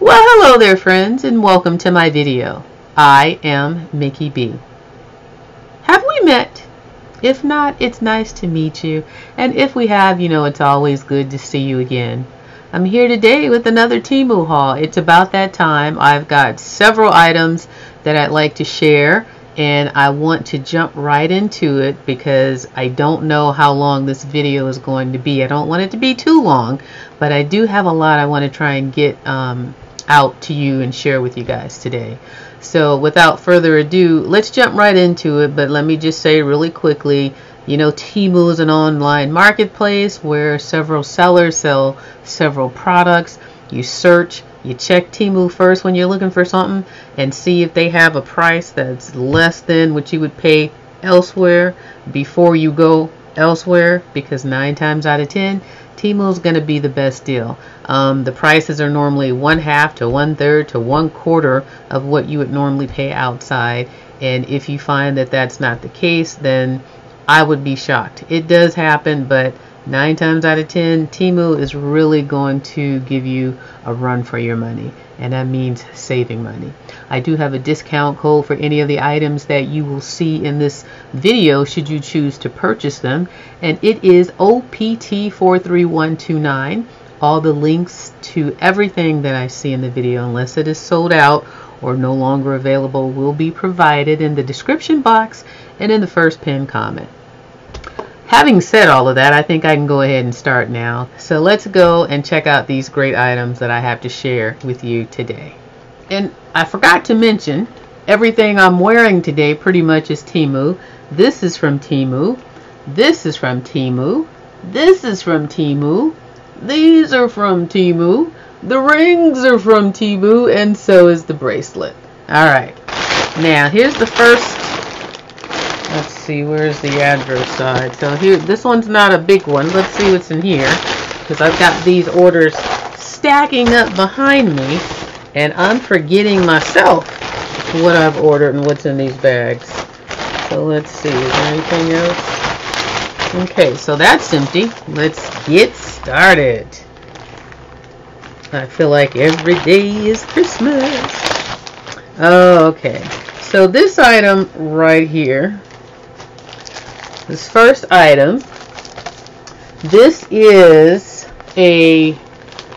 Well, hello there friends and welcome to my video. I am Mickey B. Have we met? If not, it's nice to meet you. And if we have, you know, it's always good to see you again. I'm here today with another Temu haul. It's about that time. I've got several items that I'd like to share and I want to jump right into it because I don't know how long this video is going to be. I don't want it to be too long, but I do have a lot I want to try and get um, out to you and share with you guys today. So without further ado, let's jump right into it. But let me just say really quickly, you know, Temu is an online marketplace where several sellers sell several products. You search, you check Temu first when you're looking for something and see if they have a price that's less than what you would pay elsewhere before you go elsewhere because nine times out of ten Temu is going to be the best deal. Um, the prices are normally one half to one third to one quarter of what you would normally pay outside. And if you find that that's not the case, then I would be shocked. It does happen, but nine times out of ten, Temu is really going to give you a run for your money, and that means saving money. I do have a discount code for any of the items that you will see in this video should you choose to purchase them, and it is OPT43129. All the links to everything that I see in the video, unless it is sold out or no longer available, will be provided in the description box and in the first pinned comment. Having said all of that, I think I can go ahead and start now. So let's go and check out these great items that I have to share with you today. And I forgot to mention, everything I'm wearing today pretty much is Temu. This is from Temu. This is from Temu. This is from Temu. These are from Temu. The rings are from Temu, and so is the bracelet. Alright, now here's the first let's see where's the address side? So here this one's not a big one. Let's see what's in here because I've got these orders stacking up behind me and I'm forgetting myself what I've ordered and what's in these bags. So let's see is there anything else? Okay so that's empty. Let's get started. I feel like every day is Christmas. Okay so this item right here this first item. This is a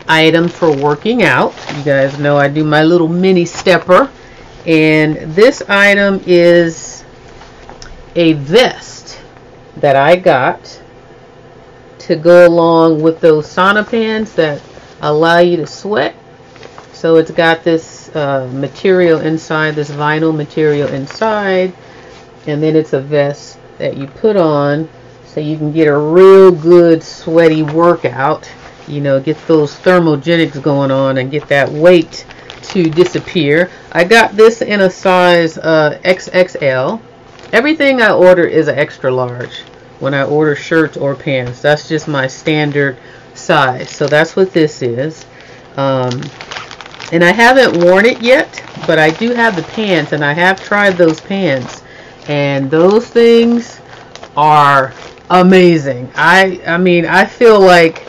item for working out. You guys know I do my little mini stepper. And this item is a vest that I got to go along with those sauna pants that allow you to sweat. So it's got this uh, material inside this vinyl material inside. And then it's a vest that you put on so you can get a real good sweaty workout you know get those thermogenics going on and get that weight to disappear. I got this in a size uh, XXL everything I order is an extra large when I order shirts or pants. That's just my standard size. So that's what this is. Um, and I haven't worn it yet but I do have the pants and I have tried those pants and those things are amazing. I I mean I feel like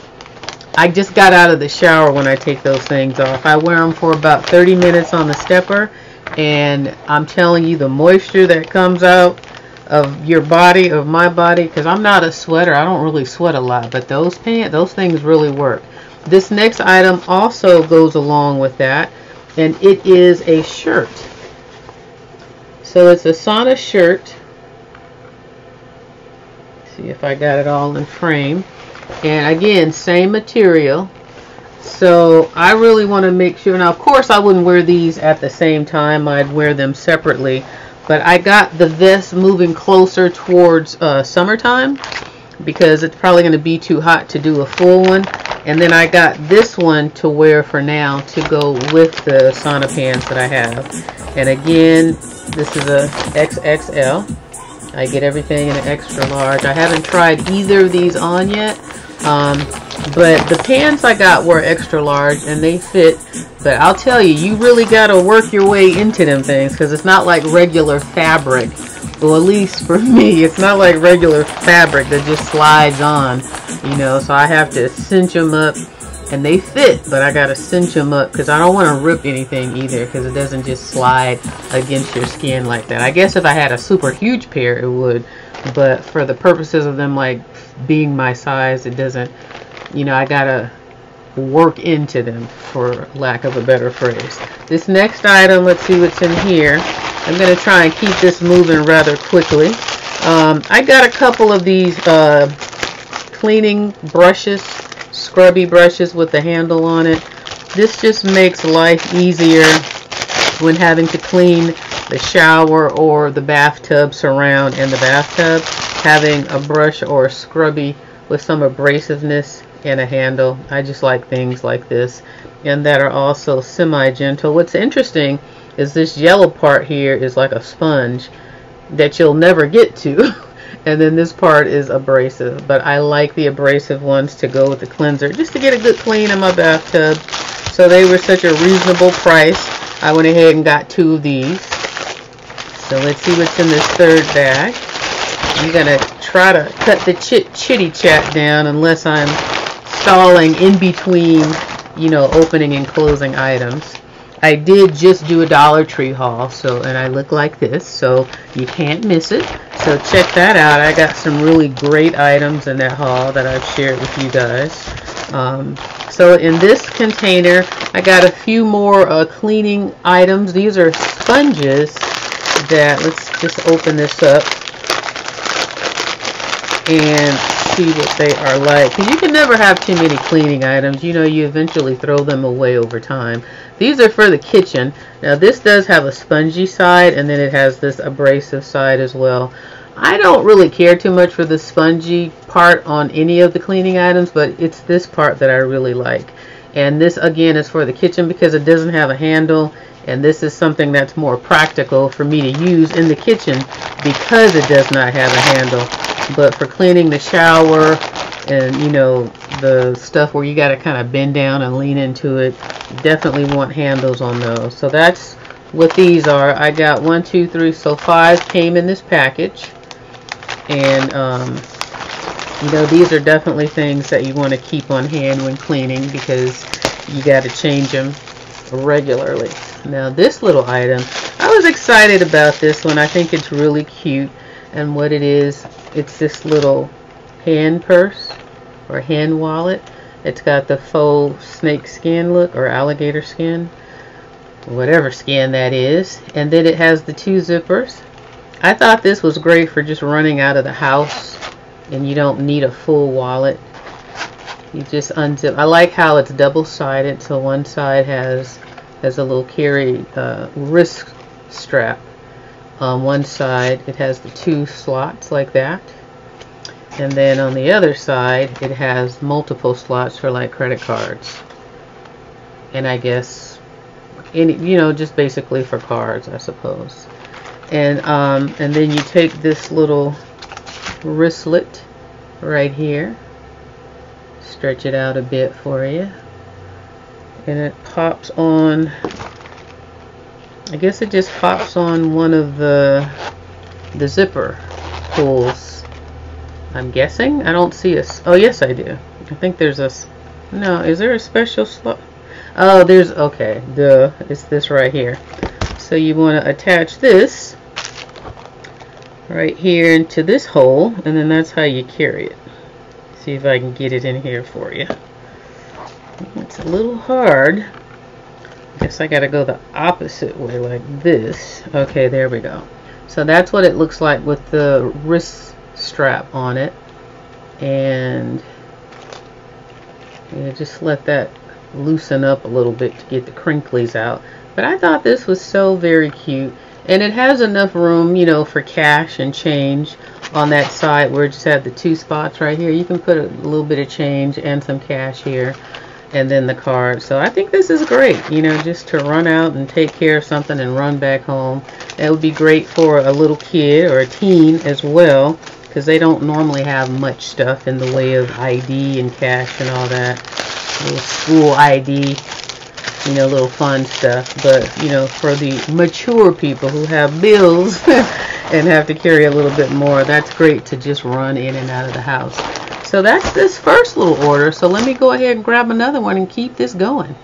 I just got out of the shower when I take those things off. I wear them for about 30 minutes on the stepper and I'm telling you the moisture that comes out of your body of my body because I'm not a sweater. I don't really sweat a lot but those pants those things really work. This next item also goes along with that and it is a shirt so it's a sauna shirt. See if I got it all in frame. And again, same material. So I really want to make sure. Now, of course, I wouldn't wear these at the same time. I'd wear them separately. But I got the vest moving closer towards uh, summertime because it's probably going to be too hot to do a full one. And then I got this one to wear for now to go with the sauna pants that I have. And again, this is a XXL. I get everything in an extra large. I haven't tried either of these on yet. Um, but the pants I got were extra large and they fit. But I'll tell you, you really got to work your way into them things because it's not like regular fabric. Well, at least for me, it's not like regular fabric that just slides on, you know. So I have to cinch them up and they fit, but I gotta cinch them up because I don't want to rip anything either because it doesn't just slide against your skin like that. I guess if I had a super huge pair, it would, but for the purposes of them like being my size, it doesn't, you know, I gotta work into them for lack of a better phrase. This next item, let's see what's in here. I'm going to try and keep this moving rather quickly. Um, I got a couple of these uh, cleaning brushes, scrubby brushes with the handle on it. This just makes life easier when having to clean the shower or the bathtub surround in the bathtub. Having a brush or a scrubby with some abrasiveness and a handle. I just like things like this and that are also semi-gentle. What's interesting is this yellow part here is like a sponge that you'll never get to. and then this part is abrasive. But I like the abrasive ones to go with the cleanser just to get a good clean in my bathtub. So they were such a reasonable price. I went ahead and got two of these. So let's see what's in this third bag. I'm going to try to cut the chit chitty chat down unless I'm stalling in between, you know, opening and closing items. I did just do a Dollar Tree haul, so and I look like this, so you can't miss it. So check that out. I got some really great items in that haul that I've shared with you guys. Um, so in this container, I got a few more uh, cleaning items. These are sponges that, let's just open this up and see what they are like. Because you can never have too many cleaning items. You know, you eventually throw them away over time. These are for the kitchen. Now, this does have a spongy side, and then it has this abrasive side as well. I don't really care too much for the spongy part on any of the cleaning items, but it's this part that I really like. And this, again, is for the kitchen because it doesn't have a handle. And this is something that's more practical for me to use in the kitchen because it does not have a handle but for cleaning the shower and you know the stuff where you got to kind of bend down and lean into it definitely want handles on those. So that's what these are. I got one two three so five came in this package. And um, you know these are definitely things that you want to keep on hand when cleaning because you got to change them regularly. Now this little item I was excited about this one. I think it's really cute and what it is it's this little hand purse or hand wallet. It's got the faux snake skin look or alligator skin, whatever skin that is. And then it has the two zippers. I thought this was great for just running out of the house and you don't need a full wallet. You just unzip. I like how it's double-sided, so one side has has a little carry uh, wrist strap on one side it has the two slots like that. And then on the other side it has multiple slots for like credit cards. And I guess any you know just basically for cards I suppose. And um, and then you take this little wristlet right here stretch it out a bit for you and it pops on I guess it just pops on one of the the zipper pulls. I'm guessing. I don't see a. Oh yes, I do. I think there's a. No, is there a special slot? Oh, there's okay. Duh, it's this right here. So you want to attach this right here into this hole, and then that's how you carry it. See if I can get it in here for you. It's a little hard. Guess I gotta go the opposite way like this. Okay, there we go. So that's what it looks like with the wrist strap on it. And just let that loosen up a little bit to get the crinklies out. But I thought this was so very cute. And it has enough room, you know, for cash and change on that side where it just had the two spots right here. You can put a little bit of change and some cash here and then the card. So I think this is great, you know, just to run out and take care of something and run back home. It would be great for a little kid or a teen as well because they don't normally have much stuff in the way of ID and cash and all that. Little school ID, you know, little fun stuff. But, you know, for the mature people who have bills and have to carry a little bit more, that's great to just run in and out of the house. So that's this first little order. So let me go ahead and grab another one and keep this going.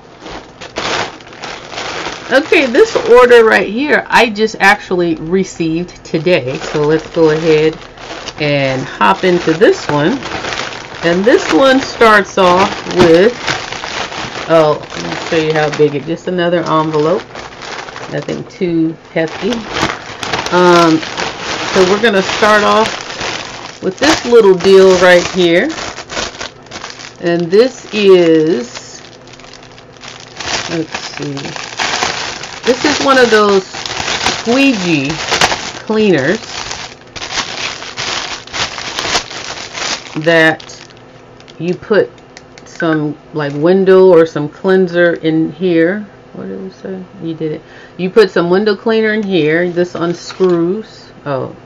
Okay, this order right here, I just actually received today. So let's go ahead and hop into this one. And this one starts off with, oh, let me show you how big it, just another envelope. Nothing too hefty. Um, so we're going to start off with this little deal right here. And this is, let's see, this is one of those squeegee cleaners that you put some like window or some cleanser in here. What did we say? You did it. You put some window cleaner in here. This unscrews. Oh.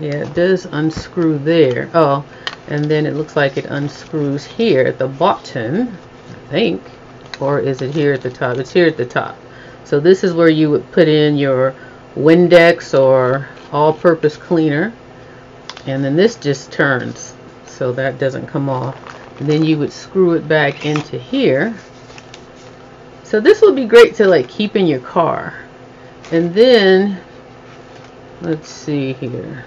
Yeah, it does unscrew there. Oh, and then it looks like it unscrews here at the bottom, I think or is it here at the top? It's here at the top. So this is where you would put in your Windex or all-purpose cleaner. And then this just turns so that doesn't come off. And then you would screw it back into here. So this would be great to like keep in your car. And then, let's see here.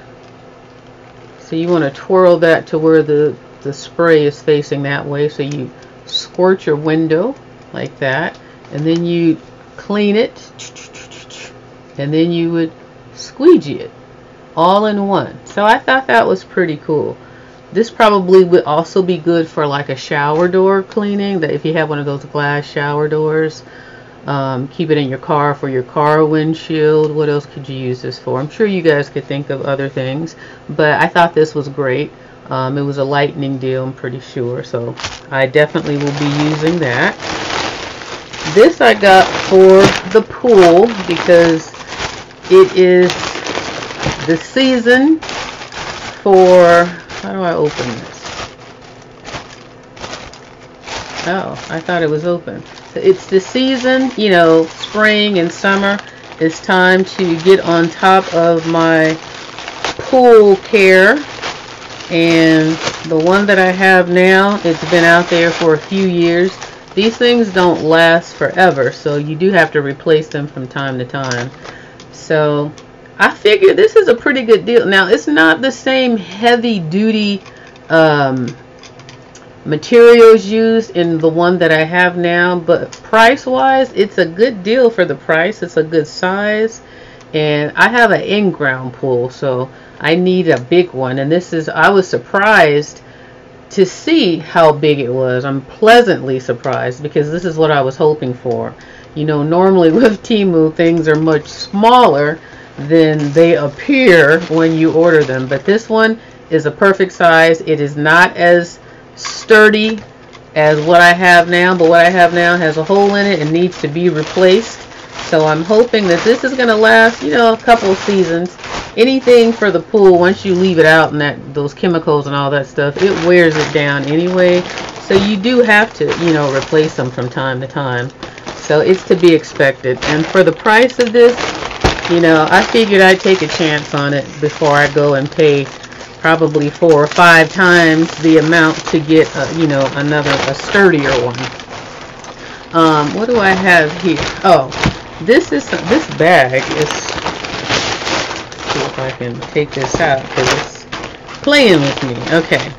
So you want to twirl that to where the, the spray is facing that way. So you squirt your window like that and then you clean it and then you would squeegee it all in one. So I thought that was pretty cool. This probably would also be good for like a shower door cleaning that if you have one of those glass shower doors um, keep it in your car for your car windshield what else could you use this for I'm sure you guys could think of other things but I thought this was great um, it was a lightning deal I'm pretty sure so I definitely will be using that this I got for the pool because it is the season for, how do I open this? Oh, I thought it was open. It's the season, you know, spring and summer. It's time to get on top of my pool care. And the one that I have now, it's been out there for a few years. These things don't last forever, so you do have to replace them from time to time. So I figure this is a pretty good deal. Now, it's not the same heavy duty um, materials used in the one that I have now, but price wise, it's a good deal for the price. It's a good size. And I have an in-ground pool, so I need a big one. And this is, I was surprised to see how big it was. I'm pleasantly surprised because this is what I was hoping for. You know, normally with Temu, things are much smaller than they appear when you order them. But this one is a perfect size. It is not as sturdy as what I have now, but what I have now has a hole in it and needs to be replaced. So I'm hoping that this is going to last, you know, a couple seasons. Anything for the pool once you leave it out and that those chemicals and all that stuff it wears it down anyway. So you do have to you know replace them from time to time. So it's to be expected. And for the price of this you know I figured I'd take a chance on it before I go and pay probably four or five times the amount to get a, you know another a sturdier one um, what do I have here oh this is this bag is see if I can take this out because it's playing with me. Okay.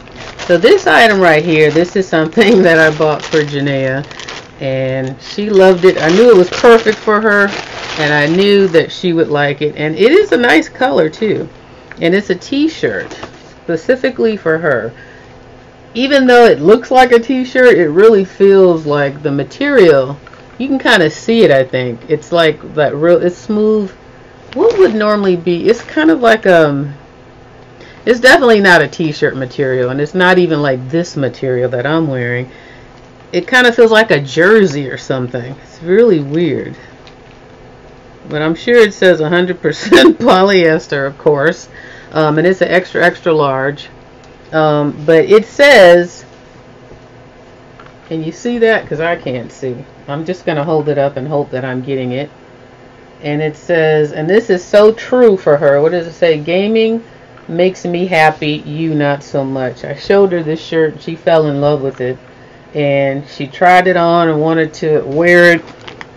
So this item right here, this is something that I bought for Janaea. And she loved it. I knew it was perfect for her. And I knew that she would like it. And it is a nice color too. And it's a t-shirt specifically for her. Even though it looks like a t-shirt, it really feels like the material. You can kind of see it, I think. It's like that real, it's smooth what would normally be it's kind of like um it's definitely not a t-shirt material and it's not even like this material that I'm wearing it kind of feels like a jersey or something it's really weird but I'm sure it says 100% polyester of course um, and it's an extra extra large um, but it says can you see that because I can't see I'm just gonna hold it up and hope that I'm getting it and it says, and this is so true for her. What does it say? Gaming makes me happy, you not so much. I showed her this shirt, she fell in love with it, and she tried it on and wanted to wear it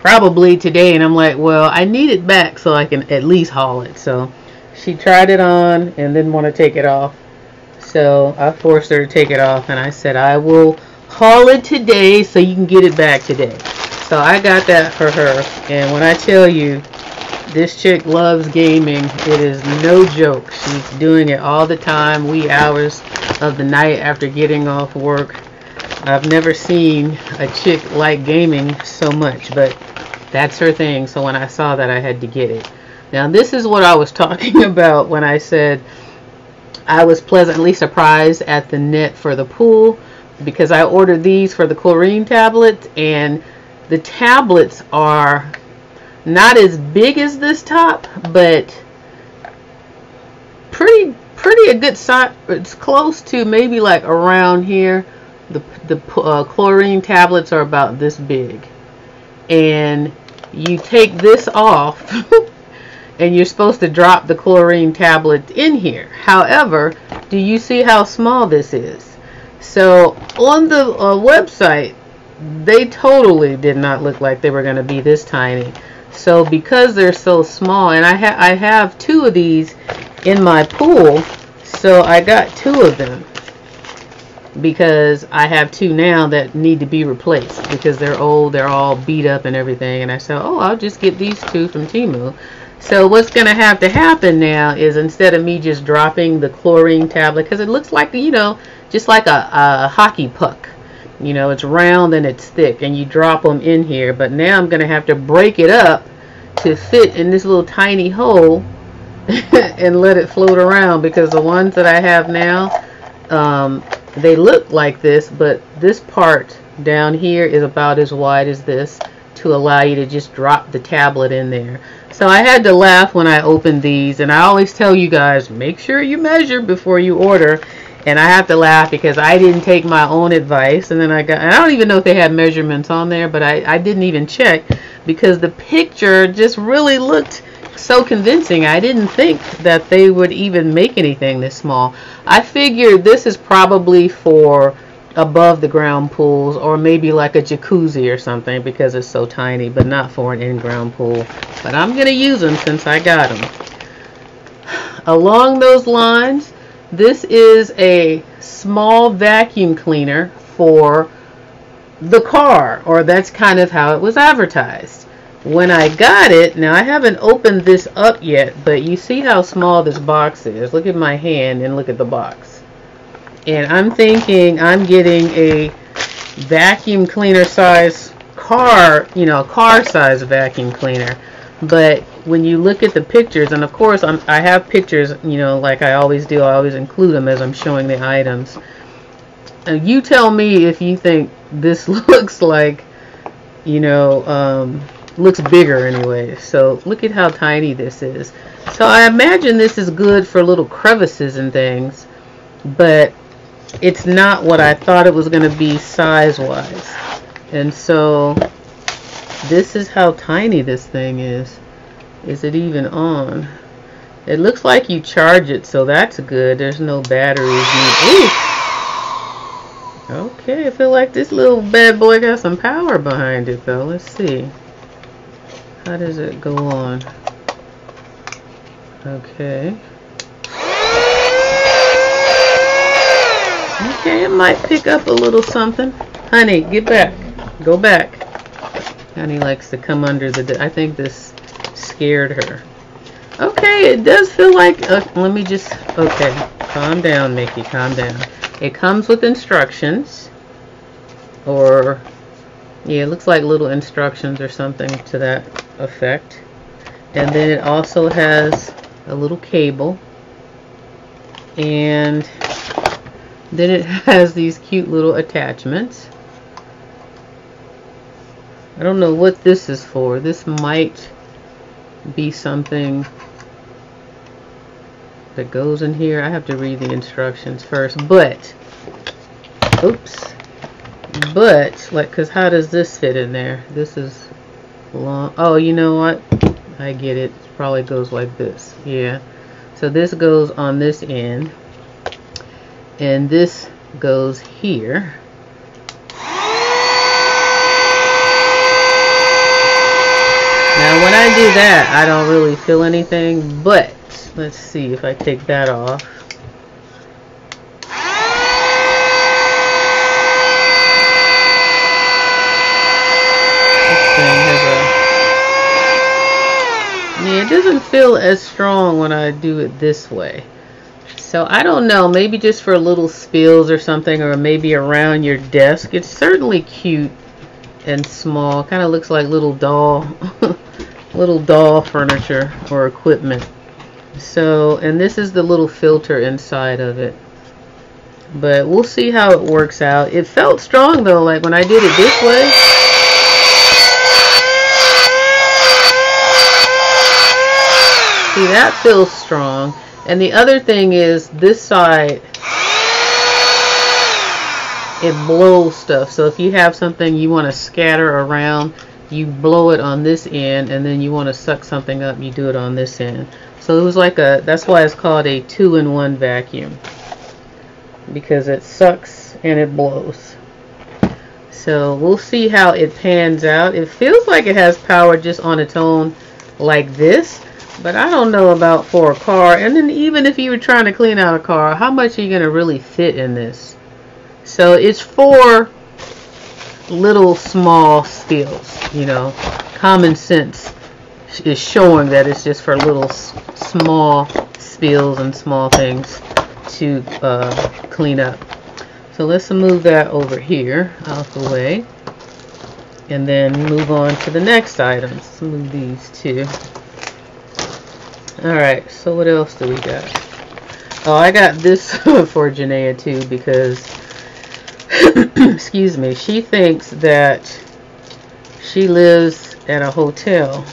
probably today. And I'm like, well, I need it back so I can at least haul it. So she tried it on and didn't want to take it off. So I forced her to take it off, and I said, I will haul it today so you can get it back today. So I got that for her, and when I tell you, this chick loves gaming. It is no joke. She's doing it all the time, wee hours of the night after getting off work. I've never seen a chick like gaming so much, but that's her thing. So when I saw that, I had to get it. Now, this is what I was talking about when I said I was pleasantly surprised at the net for the pool because I ordered these for the chlorine tablets, and the tablets are not as big as this top, but pretty pretty a good size. It's close to maybe like around here. The the uh, chlorine tablets are about this big, and you take this off, and you're supposed to drop the chlorine tablet in here. However, do you see how small this is? So on the uh, website, they totally did not look like they were going to be this tiny. So because they're so small, and I, ha I have two of these in my pool, so I got two of them because I have two now that need to be replaced because they're old, they're all beat up and everything. And I said, oh, I'll just get these two from Temu. So what's going to have to happen now is instead of me just dropping the chlorine tablet, because it looks like, you know, just like a, a hockey puck. You know, it's round and it's thick, and you drop them in here. But now I'm going to have to break it up to fit in this little tiny hole and let it float around because the ones that I have now, um, they look like this, but this part down here is about as wide as this to allow you to just drop the tablet in there. So I had to laugh when I opened these, and I always tell you guys, make sure you measure before you order. And I have to laugh because I didn't take my own advice and then I got I don't even know if they had measurements on there but I, I didn't even check because the picture just really looked so convincing. I didn't think that they would even make anything this small. I figured this is probably for above the ground pools or maybe like a jacuzzi or something because it's so tiny but not for an in-ground pool but I'm gonna use them since I got them along those lines this is a small vacuum cleaner for the car, or that's kind of how it was advertised. When I got it, now I haven't opened this up yet, but you see how small this box is. Look at my hand and look at the box. And I'm thinking I'm getting a vacuum cleaner size car, you know, car size vacuum cleaner. But when you look at the pictures, and of course I'm, I have pictures, you know, like I always do, I always include them as I'm showing the items. And you tell me if you think this looks like, you know, um, looks bigger anyway. So look at how tiny this is. So I imagine this is good for little crevices and things, but it's not what I thought it was going to be size-wise. And so this is how tiny this thing is. Is it even on? It looks like you charge it, so that's good. There's no batteries. Okay, I feel like this little bad boy got some power behind it, though. Let's see. How does it go on? Okay. Okay, it might pick up a little something. Honey, get back. Go back. Honey likes to come under the... I think this scared her. Okay, it does feel like... Uh, let me just... Okay, calm down, Mickey. Calm down. It comes with instructions. Or... Yeah, it looks like little instructions or something to that effect. And then it also has a little cable. And then it has these cute little attachments. I don't know what this is for. This might be something that goes in here. I have to read the instructions first, but, oops, but, like, because how does this fit in there? This is long. Oh, you know what? I get it. it probably goes like this. Yeah. So this goes on this end. And this goes here. Now when I do that, I don't really feel anything, but let's see if I take that off. It doesn't feel as strong when I do it this way. So I don't know, maybe just for little spills or something, or maybe around your desk. It's certainly cute and small. Kind of looks like little doll, little doll furniture or equipment. So, and this is the little filter inside of it. But we'll see how it works out. It felt strong though, like when I did it this way. See, that feels strong. And the other thing is this side, it blows stuff. So if you have something you want to scatter around, you blow it on this end and then you want to suck something up, you do it on this end. So it was like a, that's why it's called a two-in-one vacuum. Because it sucks and it blows. So we'll see how it pans out. It feels like it has power just on its own like this. But I don't know about for a car. And then even if you were trying to clean out a car, how much are you going to really fit in this? So it's for little small spills, you know. Common sense is showing that it's just for little small spills and small things to uh, clean up. So let's move that over here out the way. And then move on to the next items. Let's move these two. Alright, so what else do we got? Oh, I got this for Janaea too because, excuse me, she thinks that she lives at a hotel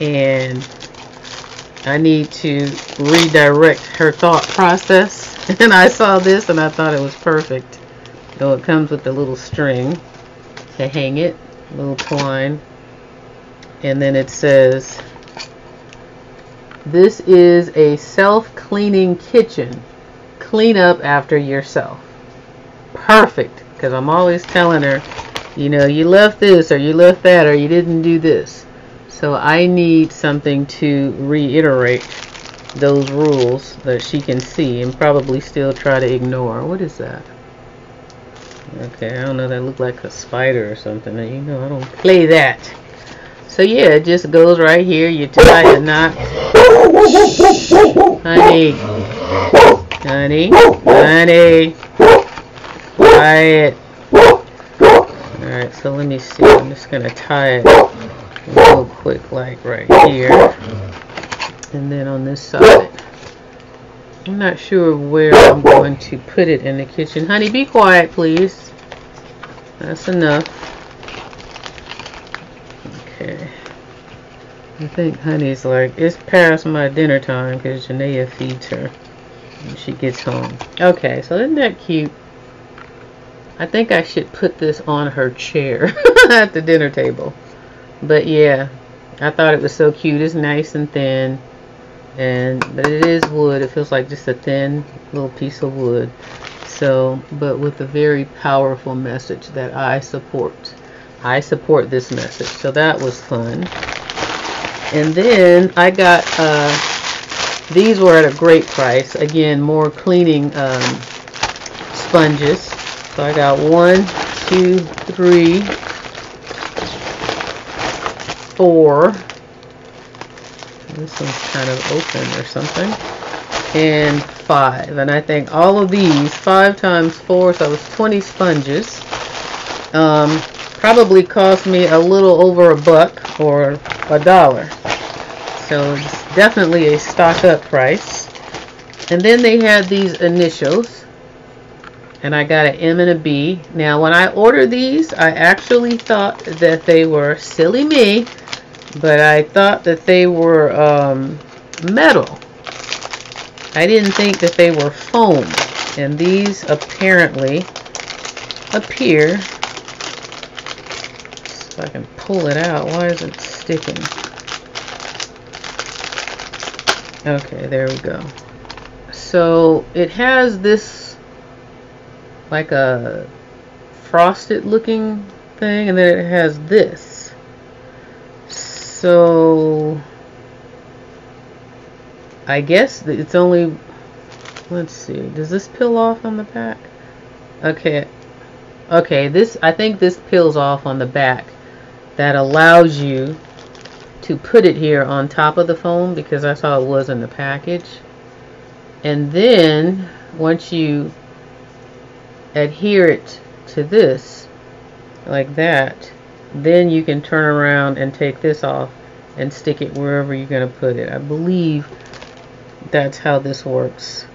and I need to redirect her thought process. And I saw this and I thought it was perfect. So it comes with a little string to hang it, little twine. And then it says, this is a self-cleaning kitchen. Clean up after yourself. Perfect. Because I'm always telling her, you know, you left this or you left that or you didn't do this. So I need something to reiterate those rules that she can see and probably still try to ignore. What is that? Okay, I don't know. That looked like a spider or something. You know, I don't play that. So yeah, it just goes right here. You tie a knot. Honey. Honey. Honey. Quiet. Alright, so let me see. I'm just going to tie it real quick like right here. And then on this side. I'm not sure where I'm going to put it in the kitchen. Honey, be quiet, please. That's enough. Okay. I think Honey's like, it's past my dinner time because Janaea feeds her when she gets home. Okay, so isn't that cute? I think I should put this on her chair at the dinner table. But yeah, I thought it was so cute. It's nice and thin. And but it is wood. It feels like just a thin little piece of wood. So, but with a very powerful message that I support. I support this message. So that was fun. And then I got, uh, these were at a great price. Again, more cleaning um, sponges. So I got one, two, three, four. This one's kind of open or something. And five. And I think all of these, five times four, so it was 20 sponges. Um, probably cost me a little over a buck or a dollar. So it's definitely a stock up price. And then they had these initials. And I got an M and a B. Now when I ordered these, I actually thought that they were, silly me, but I thought that they were um, metal. I didn't think that they were foam. And these apparently appear if I can pull it out. Why is it sticking? Okay, there we go. So it has this like a frosted looking thing and then it has this. So I guess it's only let's see does this peel off on the back okay okay this I think this peels off on the back that allows you to put it here on top of the foam because that's how it was in the package. And then once you adhere it to this like that then you can turn around and take this off and stick it wherever you're going to put it. I believe that's how this works.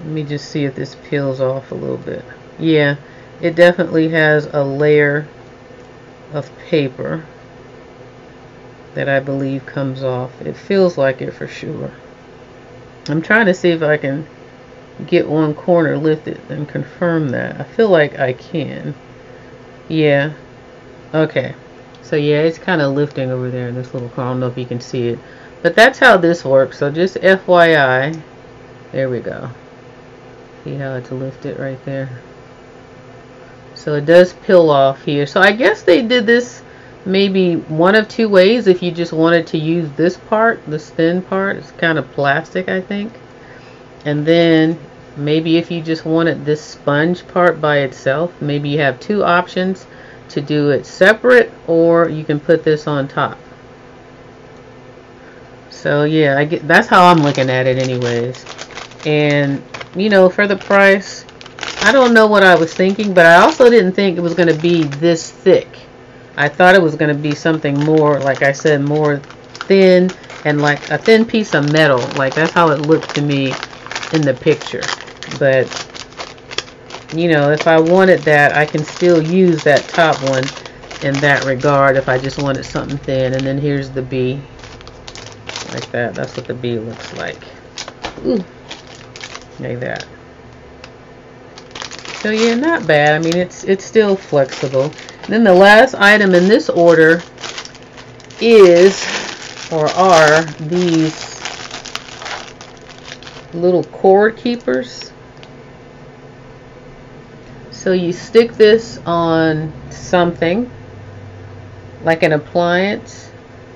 Let me just see if this peels off a little bit. Yeah it definitely has a layer of paper that I believe comes off it feels like it for sure I'm trying to see if I can get one corner lifted and confirm that I feel like I can yeah okay so yeah it's kind of lifting over there in this little corner I don't know if you can see it but that's how this works. So just FYI. There we go. See how it's lifted right there. So it does peel off here. So I guess they did this maybe one of two ways if you just wanted to use this part, this thin part. It's kind of plastic, I think. And then maybe if you just wanted this sponge part by itself, maybe you have two options to do it separate or you can put this on top. So yeah, I get that's how I'm looking at it anyways. And you know, for the price, I don't know what I was thinking, but I also didn't think it was going to be this thick. I thought it was going to be something more, like I said, more thin and like a thin piece of metal. Like that's how it looked to me in the picture. But you know, if I wanted that, I can still use that top one in that regard if I just wanted something thin. And then here's the B like that. That's what the B looks like. Ooh. Like that. So yeah, not bad. I mean, it's it's still flexible. And then the last item in this order is or are these little cord keepers. So you stick this on something like an appliance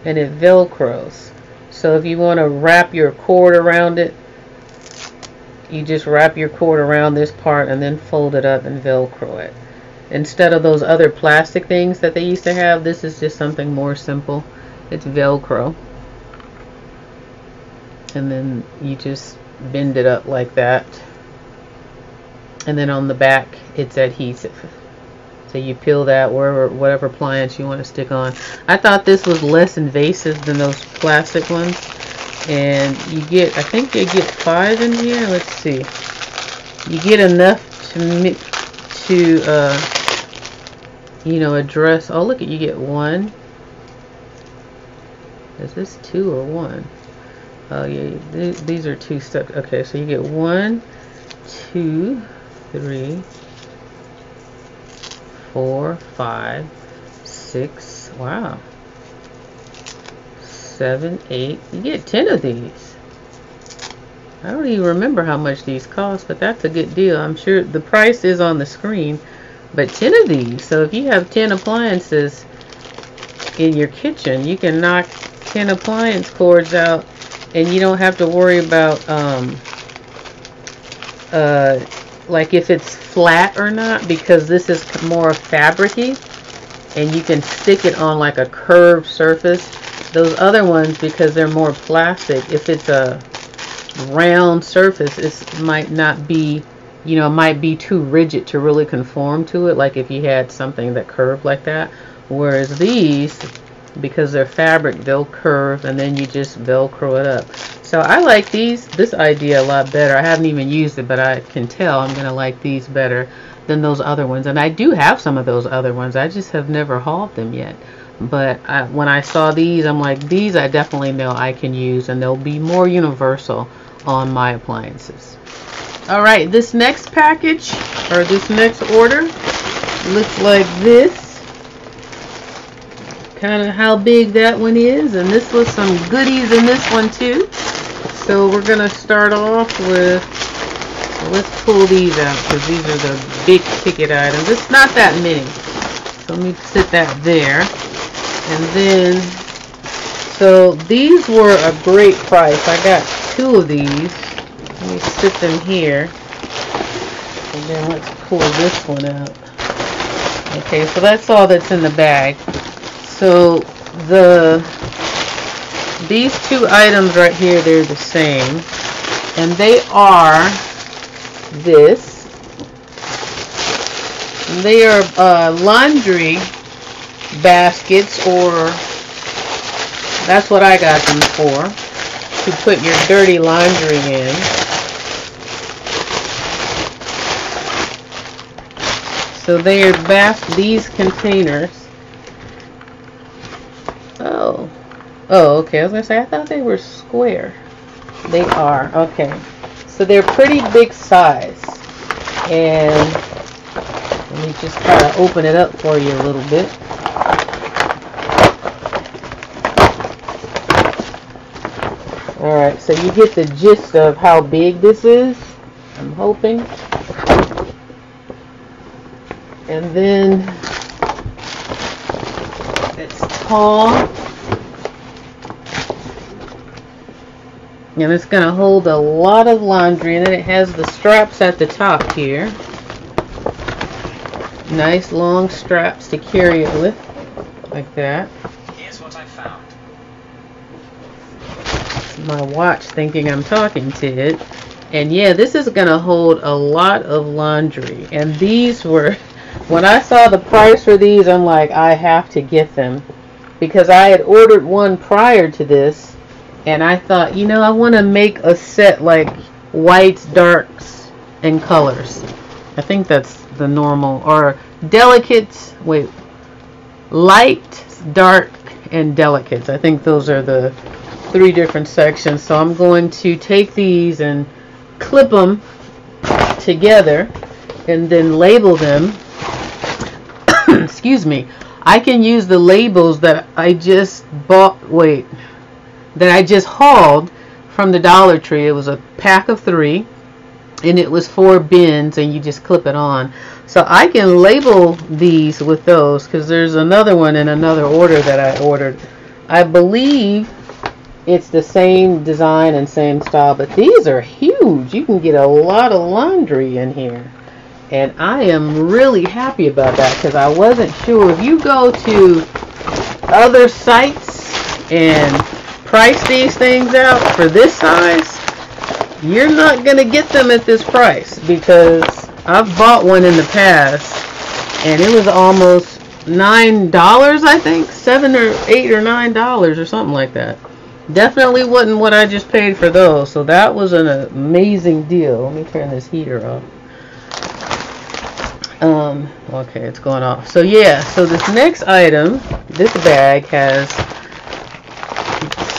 and it velcros. So if you want to wrap your cord around it, you just wrap your cord around this part and then fold it up and velcro it. Instead of those other plastic things that they used to have, this is just something more simple. It's velcro. And then you just bend it up like that. And then on the back, it's adhesive. So you peel that wherever, whatever appliance you want to stick on. I thought this was less invasive than those plastic ones. And you get, I think you get five in here. Let's see. You get enough to, to uh, you know, address. Oh, look at you get one. Is this two or one? Oh, yeah. These are two stuck. Okay, so you get one, two, three, four, five, six, wow, seven, eight. You get 10 of these. I don't even remember how much these cost, but that's a good deal. I'm sure the price is on the screen, but 10 of these. So if you have 10 appliances in your kitchen, you can knock 10 appliance cords out and you don't have to worry about um, uh, like if it's flat or not because this is more fabricy and you can stick it on like a curved surface those other ones because they're more plastic. If it's a round surface it might not be you know it might be too rigid to really conform to it like if you had something that curved like that. Whereas these because they're fabric they'll curve and then you just velcro it up. So I like these this idea a lot better. I haven't even used it but I can tell I'm gonna like these better than those other ones. And I do have some of those other ones. I just have never hauled them yet but I, when I saw these I'm like these I definitely know I can use and they'll be more universal on my appliances alright this next package or this next order looks like this kind of how big that one is. And this was some goodies in this one too. So we're going to start off with, let's pull these out because these are the big ticket items. It's not that many. So let me sit that there. And then, so these were a great price. I got two of these. Let me sit them here. And then let's pull this one out. Okay, so that's all that's in the bag. So the these two items right here, they're the same. And they are this. They are uh, laundry baskets or that's what I got them for. To put your dirty laundry in. So they are bas these containers Oh, oh okay. I was to say, I thought they were square. They are. Okay. So they're pretty big size. And let me just kind of open it up for you a little bit. Alright, so you get the gist of how big this is. I'm hoping. And then it's tall. and it's going to hold a lot of laundry and then it has the straps at the top here nice long straps to carry it with like that here's what I found my watch thinking I'm talking to it and yeah this is gonna hold a lot of laundry and these were when I saw the price for these I'm like I have to get them because I had ordered one prior to this and I thought, you know, I want to make a set like whites, darks, and colors. I think that's the normal or delicate. Wait, light, dark, and delicates. I think those are the three different sections. So I'm going to take these and clip them together and then label them. Excuse me. I can use the labels that I just bought. Wait that I just hauled from the Dollar Tree. It was a pack of three and it was four bins and you just clip it on. So I can label these with those because there's another one in another order that I ordered. I believe it's the same design and same style, but these are huge. You can get a lot of laundry in here. And I am really happy about that because I wasn't sure. If you go to other sites and price these things out for this size, you're not going to get them at this price because I've bought one in the past and it was almost nine dollars I think seven or eight or nine dollars or something like that definitely wasn't what I just paid for those so that was an amazing deal let me turn this heater off um okay it's going off so yeah so this next item this bag has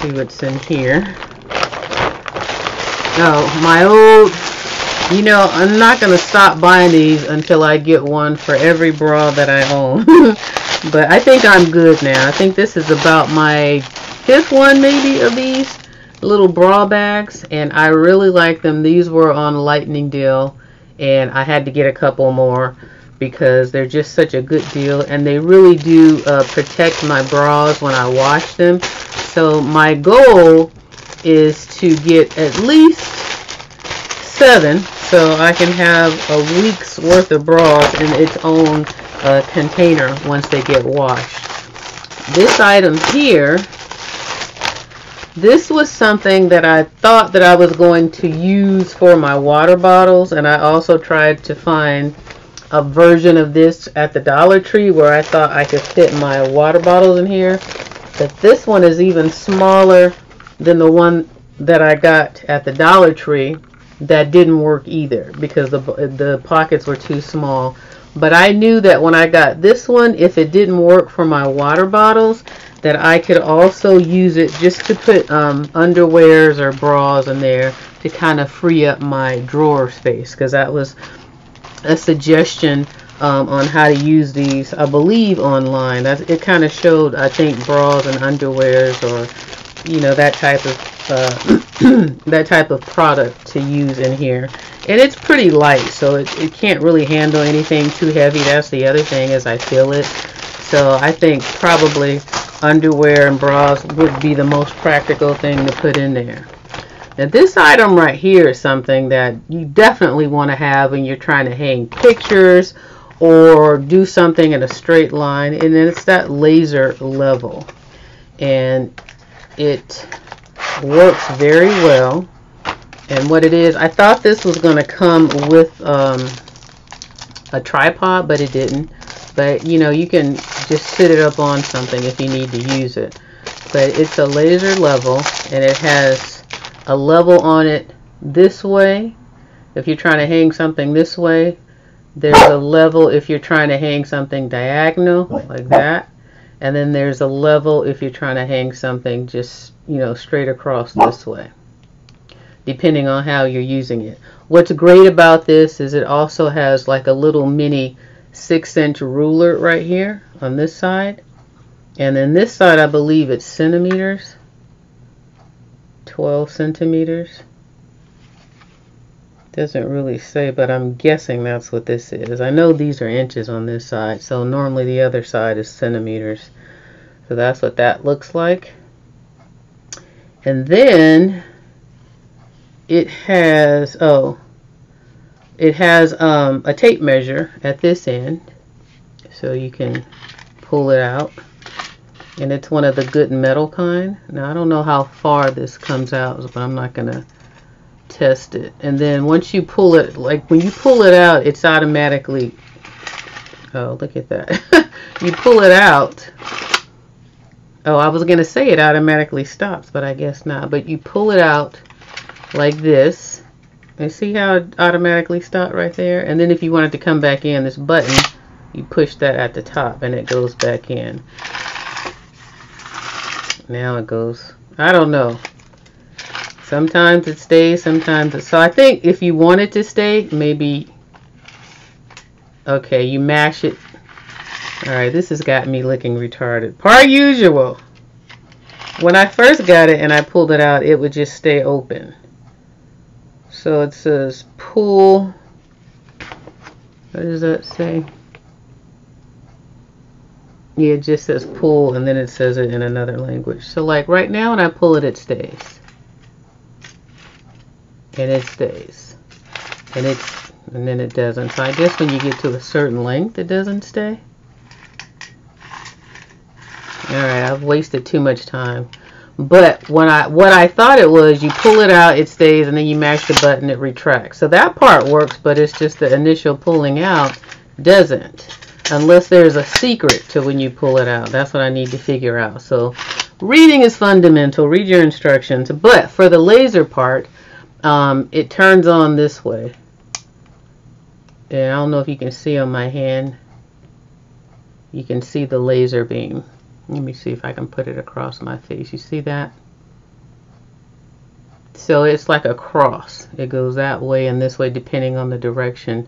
see what's in here. Oh, my old, you know, I'm not going to stop buying these until I get one for every bra that I own. but I think I'm good now. I think this is about my fifth one maybe of these little bra bags. And I really like them. These were on lightning deal. And I had to get a couple more because they're just such a good deal and they really do uh, protect my bras when I wash them so my goal is to get at least seven so I can have a week's worth of bras in its own uh, container once they get washed. This item here, this was something that I thought that I was going to use for my water bottles and I also tried to find a version of this at the Dollar Tree where I thought I could fit my water bottles in here but this one is even smaller than the one that I got at the Dollar Tree that didn't work either because the, the pockets were too small. But I knew that when I got this one, if it didn't work for my water bottles, that I could also use it just to put um, underwears or bras in there to kind of free up my drawer space because that was a suggestion um, on how to use these, I believe, online. That, it kind of showed, I think, bras and underwears or, you know, that type of uh, that type of product to use in here. And it's pretty light, so it, it can't really handle anything too heavy. That's the other thing as I feel it. So I think probably underwear and bras would be the most practical thing to put in there. Now this item right here is something that you definitely want to have when you're trying to hang pictures or do something in a straight line and then it's that laser level and it works very well. And what it is I thought this was going to come with um, a tripod but it didn't. But you know you can just sit it up on something if you need to use it. But it's a laser level and it has a level on it this way. If you're trying to hang something this way there's a level if you're trying to hang something diagonal like that and then there's a level if you're trying to hang something just you know straight across this way depending on how you're using it. What's great about this is it also has like a little mini six inch ruler right here on this side. And then this side I believe it's centimeters 12 centimeters. Doesn't really say but I'm guessing that's what this is. I know these are inches on this side so normally the other side is centimeters so that's what that looks like. And then it has oh it has um, a tape measure at this end. So you can pull it out. And it's one of the good metal kind. Now I don't know how far this comes out but I'm not gonna test it. And then once you pull it like when you pull it out it's automatically oh look at that. You pull it out oh I was gonna say it automatically stops but I guess not but you pull it out like this and see how it automatically stopped right there? And then if you want it to come back in, this button, you push that at the top and it goes back in. Now it goes, I don't know. Sometimes it stays, sometimes it, so I think if you want it to stay, maybe, okay, you mash it. Alright, this has got me looking retarded. Par usual. When I first got it and I pulled it out, it would just stay open. So it says pull. What does that say? Yeah, it just says pull and then it says it in another language. So like right now when I pull it, it stays. And it stays. And it's and then it doesn't. So I guess when you get to a certain length, it doesn't stay. Alright, I've wasted too much time. But when I what I thought it was, you pull it out, it stays, and then you mash the button, it retracts. So that part works, but it's just the initial pulling out doesn't. Unless there's a secret to when you pull it out. That's what I need to figure out. So reading is fundamental. Read your instructions. But for the laser part, um, it turns on this way. And I don't know if you can see on my hand. You can see the laser beam. Let me see if I can put it across my face. You see that? So it's like a cross. It goes that way and this way depending on the direction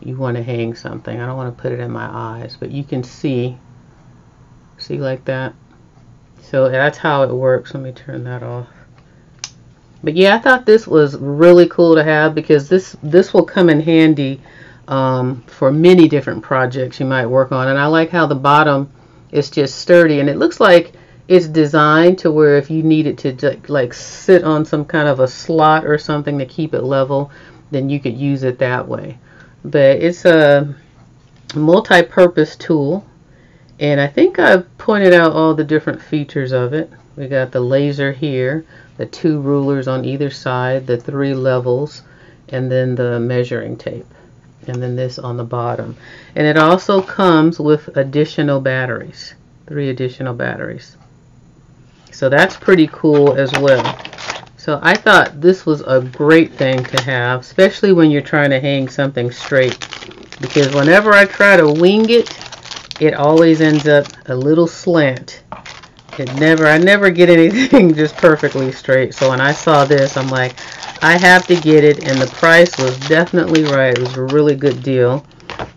you want to hang something. I don't want to put it in my eyes, but you can see. See like that? So that's how it works. Let me turn that off. But yeah, I thought this was really cool to have because this this will come in handy um, for many different projects you might work on. And I like how the bottom it's just sturdy and it looks like it's designed to where if you need it to like sit on some kind of a slot or something to keep it level then you could use it that way. But it's a multi-purpose tool and I think I've pointed out all the different features of it. We got the laser here the two rulers on either side the three levels and then the measuring tape and then this on the bottom. And it also comes with additional batteries three additional batteries. So that's pretty cool as well. So I thought this was a great thing to have especially when you're trying to hang something straight. Because whenever I try to wing it it always ends up a little slant it never I never get anything just perfectly straight so when I saw this I'm like I have to get it and the price was definitely right it was a really good deal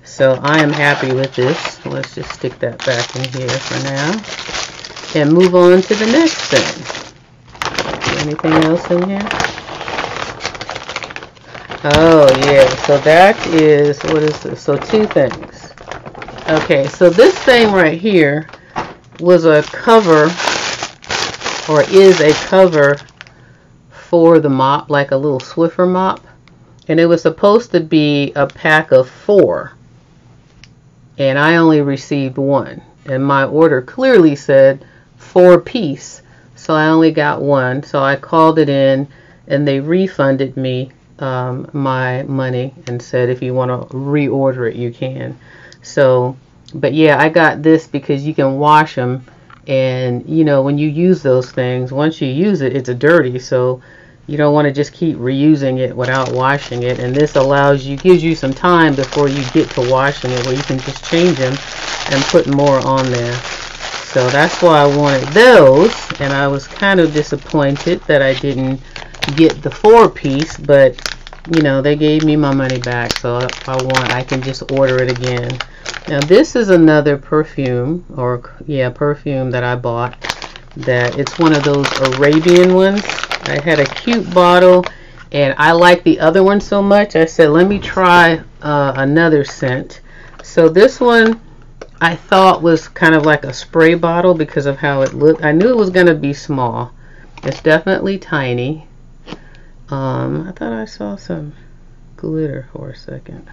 So I am happy with this. Let's just stick that back in here for now. And move on to the next thing. Anything else in here? Oh yeah, so that is, what is this? So two things. Okay, so this thing right here was a cover, or is a cover for the mop, like a little Swiffer mop. And it was supposed to be a pack of four. And I only received one. And my order clearly said four piece. So I only got one. So I called it in and they refunded me um, my money and said if you want to reorder it, you can. So, but yeah, I got this because you can wash them. And, you know, when you use those things, once you use it, it's dirty. So you don't want to just keep reusing it without washing it and this allows you gives you some time before you get to washing it where you can just change them and put more on there so that's why I wanted those and I was kind of disappointed that I didn't get the four piece but you know they gave me my money back so if I want I can just order it again now this is another perfume or yeah perfume that I bought that it's one of those Arabian ones. I had a cute bottle and I like the other one so much I said let me try uh, another scent. So this one I thought was kind of like a spray bottle because of how it looked. I knew it was gonna be small. It's definitely tiny. Um, I thought I saw some glitter for a second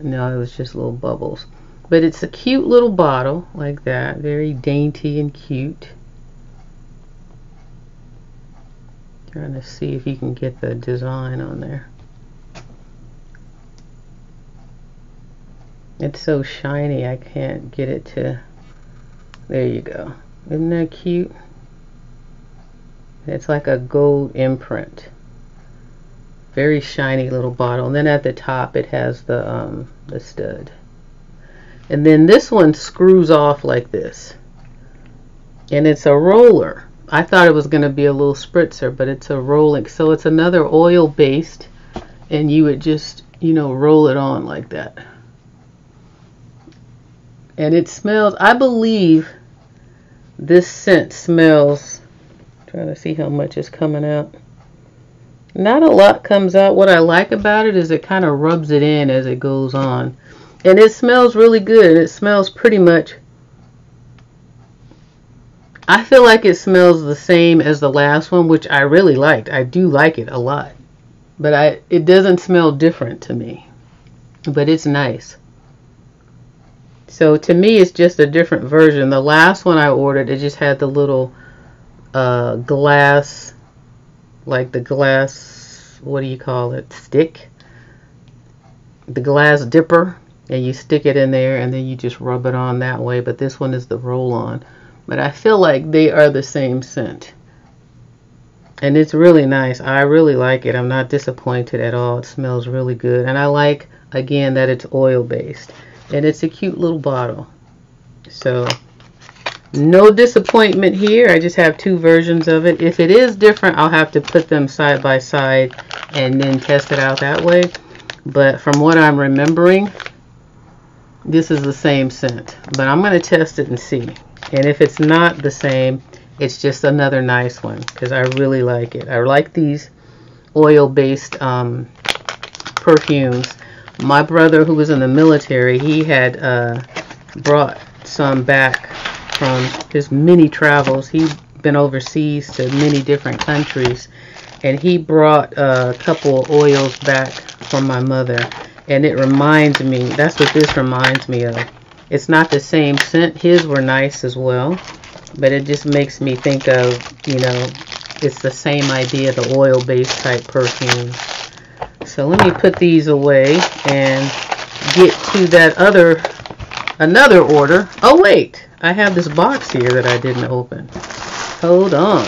no it was just little bubbles but it's a cute little bottle like that very dainty and cute Trying to see if you can get the design on there. It's so shiny I can't get it to... There you go. Isn't that cute? It's like a gold imprint. Very shiny little bottle. And then at the top it has the, um, the stud. And then this one screws off like this. And it's a roller. I thought it was going to be a little spritzer, but it's a rolling. So it's another oil based, and you would just, you know, roll it on like that. And it smells, I believe this scent smells, trying to see how much is coming out. Not a lot comes out. What I like about it is it kind of rubs it in as it goes on. And it smells really good. It smells pretty much I feel like it smells the same as the last one, which I really liked. I do like it a lot. But I it doesn't smell different to me. But it's nice. So to me, it's just a different version. The last one I ordered, it just had the little uh, glass, like the glass, what do you call it, stick? The glass dipper. And you stick it in there and then you just rub it on that way. But this one is the roll-on but I feel like they are the same scent. And it's really nice. I really like it. I'm not disappointed at all. It smells really good. And I like, again, that it's oil based. And it's a cute little bottle. So, no disappointment here. I just have two versions of it. If it is different, I'll have to put them side by side and then test it out that way. But from what I'm remembering, this is the same scent. But I'm going to test it and see. And if it's not the same, it's just another nice one because I really like it. I like these oil-based um, perfumes. My brother, who was in the military, he had uh, brought some back from his many travels. He's been overseas to many different countries. And he brought a couple of oils back from my mother. And it reminds me, that's what this reminds me of. It's not the same scent. His were nice as well. But it just makes me think of, you know, it's the same idea, the oil-based type perfume. So let me put these away and get to that other, another order. Oh, wait. I have this box here that I didn't open. Hold on.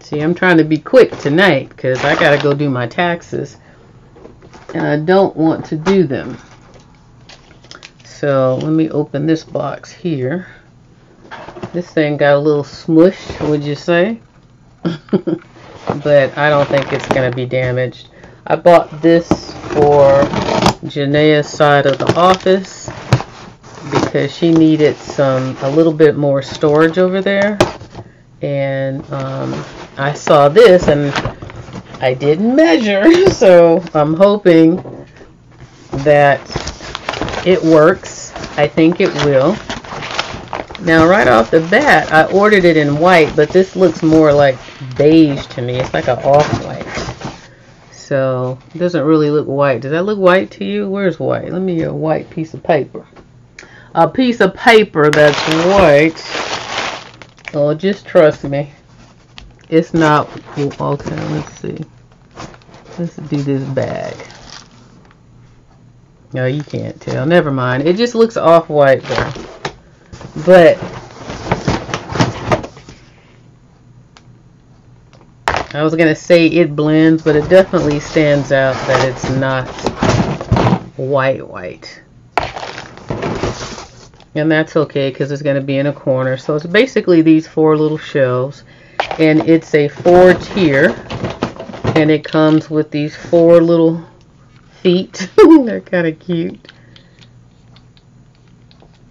See, I'm trying to be quick tonight because I got to go do my taxes. And I don't want to do them. So let me open this box here. This thing got a little smush, would you say? but I don't think it's going to be damaged. I bought this for Janaea's side of the office because she needed some a little bit more storage over there. And um, I saw this and I didn't measure so I'm hoping that it works. I think it will. Now right off the bat I ordered it in white but this looks more like beige to me. It's like an off-white. So it doesn't really look white. Does that look white to you? Where's white? Let me get a white piece of paper a piece of paper that's white. Oh just trust me. It's not okay let's see. Let's do this bag. No you can't tell. Never mind. It just looks off-white though. But I was gonna say it blends but it definitely stands out that it's not white white and that's okay because it's going to be in a corner. So it's basically these four little shelves and it's a four tier and it comes with these four little feet. They're kind of cute.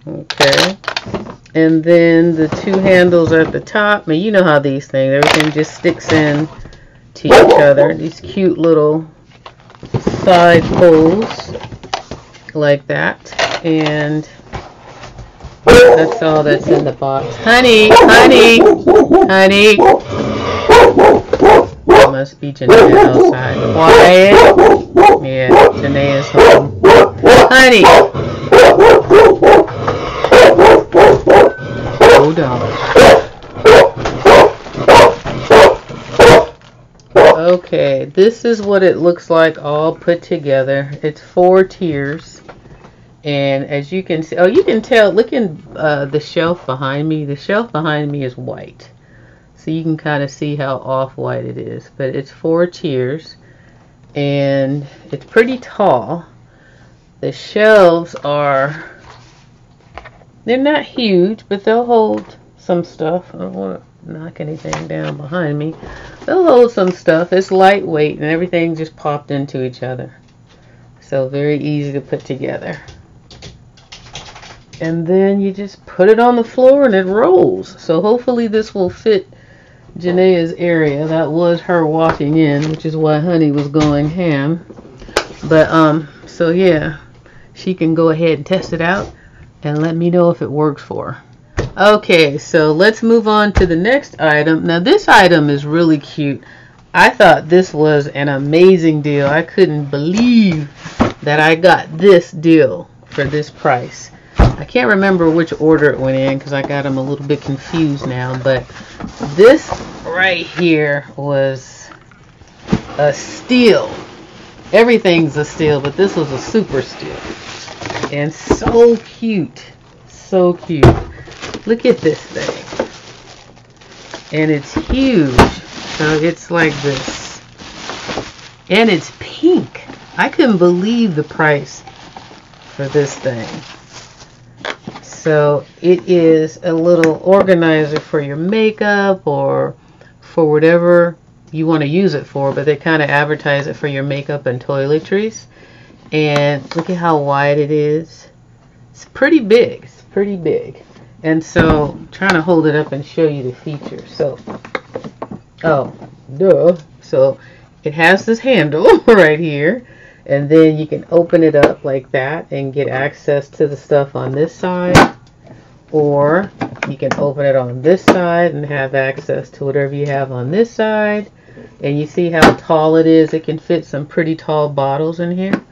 Okay. And then the two handles are at the top. Mean you know how these things everything just sticks in to each other. These cute little side pulls like that. And that's all that's in the box. Honey, honey, honey. It must be Janae outside. Quiet. Yeah, Janae is home. Honey. Hold on. Okay, this is what it looks like all put together. It's four tiers and as you can see oh you can tell look in uh, the shelf behind me. The shelf behind me is white. So you can kind of see how off-white it is. But it's four tiers and it's pretty tall. The shelves are they're not huge but they'll hold some stuff. I don't want to knock anything down behind me. They'll hold some stuff. It's lightweight and everything just popped into each other. So very easy to put together and then you just put it on the floor and it rolls. So hopefully this will fit Janaea's area. That was her walking in, which is why Honey was going ham. But, um, so yeah, she can go ahead and test it out and let me know if it works for her. Okay, so let's move on to the next item. Now this item is really cute. I thought this was an amazing deal. I couldn't believe that I got this deal for this price. I can't remember which order it went in because I got them a little bit confused now. But this right here was a steal. Everything's a steal, but this was a super steal. And so cute. So cute. Look at this thing. And it's huge. So it's like this. And it's pink. I couldn't believe the price for this thing. So it is a little organizer for your makeup or for whatever you want to use it for, but they kind of advertise it for your makeup and toiletries. And look at how wide it is. It's pretty big. It's pretty big. And so, I'm trying to hold it up and show you the features. So, oh, duh. So, it has this handle right here and then you can open it up like that and get access to the stuff on this side. Or you can open it on this side and have access to whatever you have on this side. And you see how tall it is. It can fit some pretty tall bottles in here.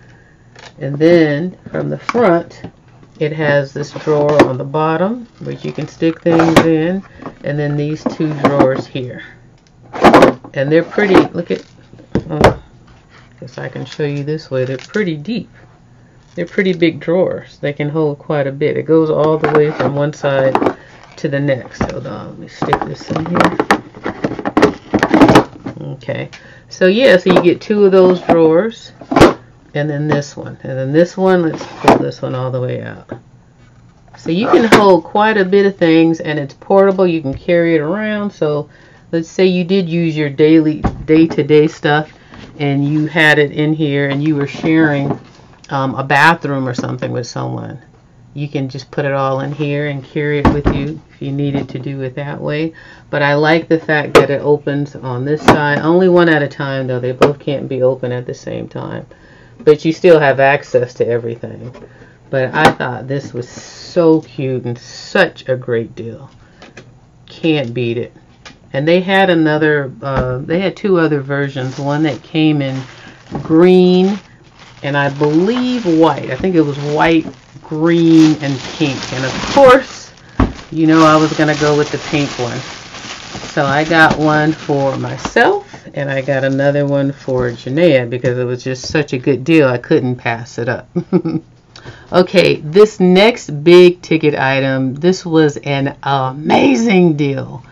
And then from the front it has this drawer on the bottom which you can stick things in. And then these two drawers here. And they're pretty. Look at oh, guess I can show you this way. They're pretty deep. They're pretty big drawers. They can hold quite a bit. It goes all the way from one side to the next. Hold on, let me stick this in here. Okay, so yeah, so you get two of those drawers, and then this one, and then this one, let's pull this one all the way out. So you can hold quite a bit of things, and it's portable. You can carry it around. So let's say you did use your daily, day-to-day -day stuff, and you had it in here and you were sharing um, a bathroom or something with someone. You can just put it all in here and carry it with you if you needed to do it that way. But I like the fact that it opens on this side. Only one at a time though. They both can't be open at the same time. But you still have access to everything. But I thought this was so cute and such a great deal. Can't beat it. And they had another, uh, they had two other versions. One that came in green and I believe white. I think it was white, green, and pink. And of course, you know I was going to go with the pink one. So I got one for myself and I got another one for Janaea because it was just such a good deal I couldn't pass it up. okay, this next big ticket item, this was an amazing deal.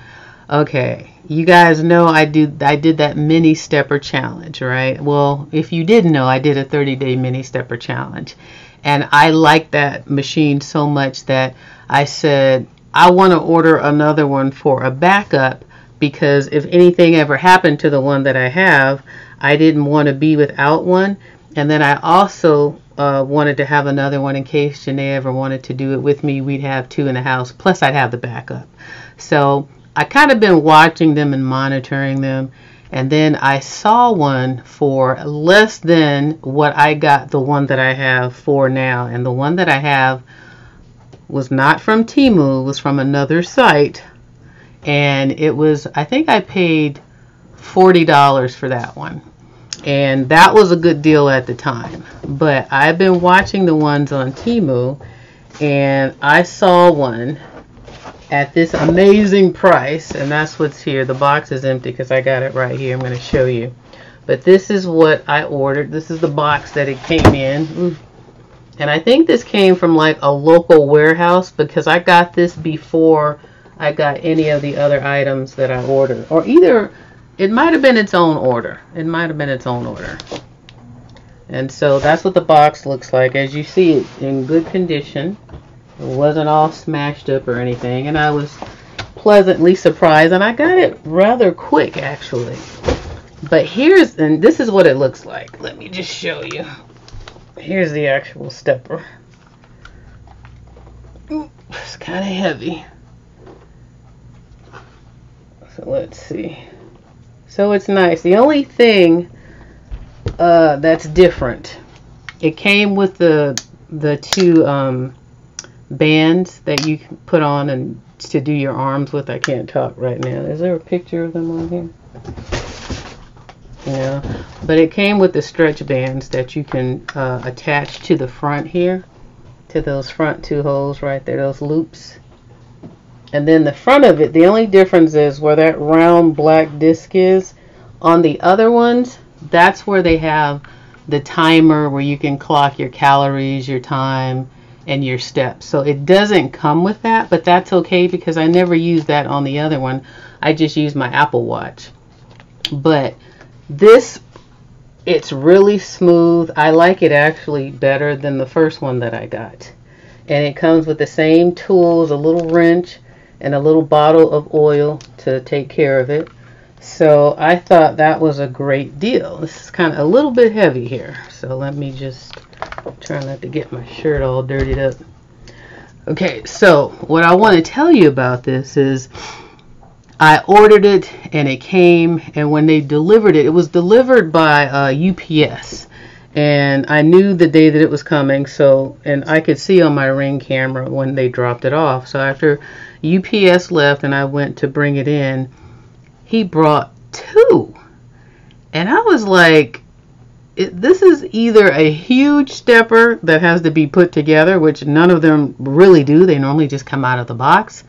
Okay, you guys know I do I did that mini stepper challenge, right? Well, if you didn't know, I did a 30-day mini stepper challenge. And I liked that machine so much that I said I want to order another one for a backup because if anything ever happened to the one that I have, I didn't want to be without one. And then I also uh, wanted to have another one in case Janae ever wanted to do it with me. We'd have two in the house, plus I'd have the backup. So I kind of been watching them and monitoring them. And then I saw one for less than what I got the one that I have for now. And the one that I have was not from Temu, was from another site. And it was, I think I paid $40 for that one. And that was a good deal at the time. But I've been watching the ones on Temu and I saw one at this amazing price and that's what's here. The box is empty because I got it right here. I'm going to show you. But this is what I ordered. This is the box that it came in. Mm. And I think this came from like a local warehouse because I got this before I got any of the other items that I ordered. Or either it might have been its own order. It might have been its own order. And so that's what the box looks like. As you see it in good condition it wasn't all smashed up or anything. And I was pleasantly surprised. And I got it rather quick, actually. But here's, and this is what it looks like. Let me just show you. Here's the actual stepper. Ooh, it's kind of heavy. So let's see. So it's nice. The only thing uh, that's different, it came with the the two um, bands that you can put on and to do your arms with. I can't talk right now. Is there a picture of them on here? Yeah, but it came with the stretch bands that you can uh, attach to the front here, to those front two holes right there, those loops. And then the front of it, the only difference is where that round black disc is. On the other ones, that's where they have the timer where you can clock your calories, your time, and your steps. So it doesn't come with that, but that's okay because I never use that on the other one. I just use my Apple Watch. But this, it's really smooth. I like it actually better than the first one that I got. And it comes with the same tools, a little wrench, and a little bottle of oil to take care of it. So I thought that was a great deal. This is kind of a little bit heavy here. So let me just try not to get my shirt all dirtied up. Okay, so what I want to tell you about this is I ordered it and it came and when they delivered it, it was delivered by uh, UPS and I knew the day that it was coming so and I could see on my ring camera when they dropped it off. So after UPS left and I went to bring it in, he brought two. And I was like, it, this is either a huge stepper that has to be put together, which none of them really do. They normally just come out of the box.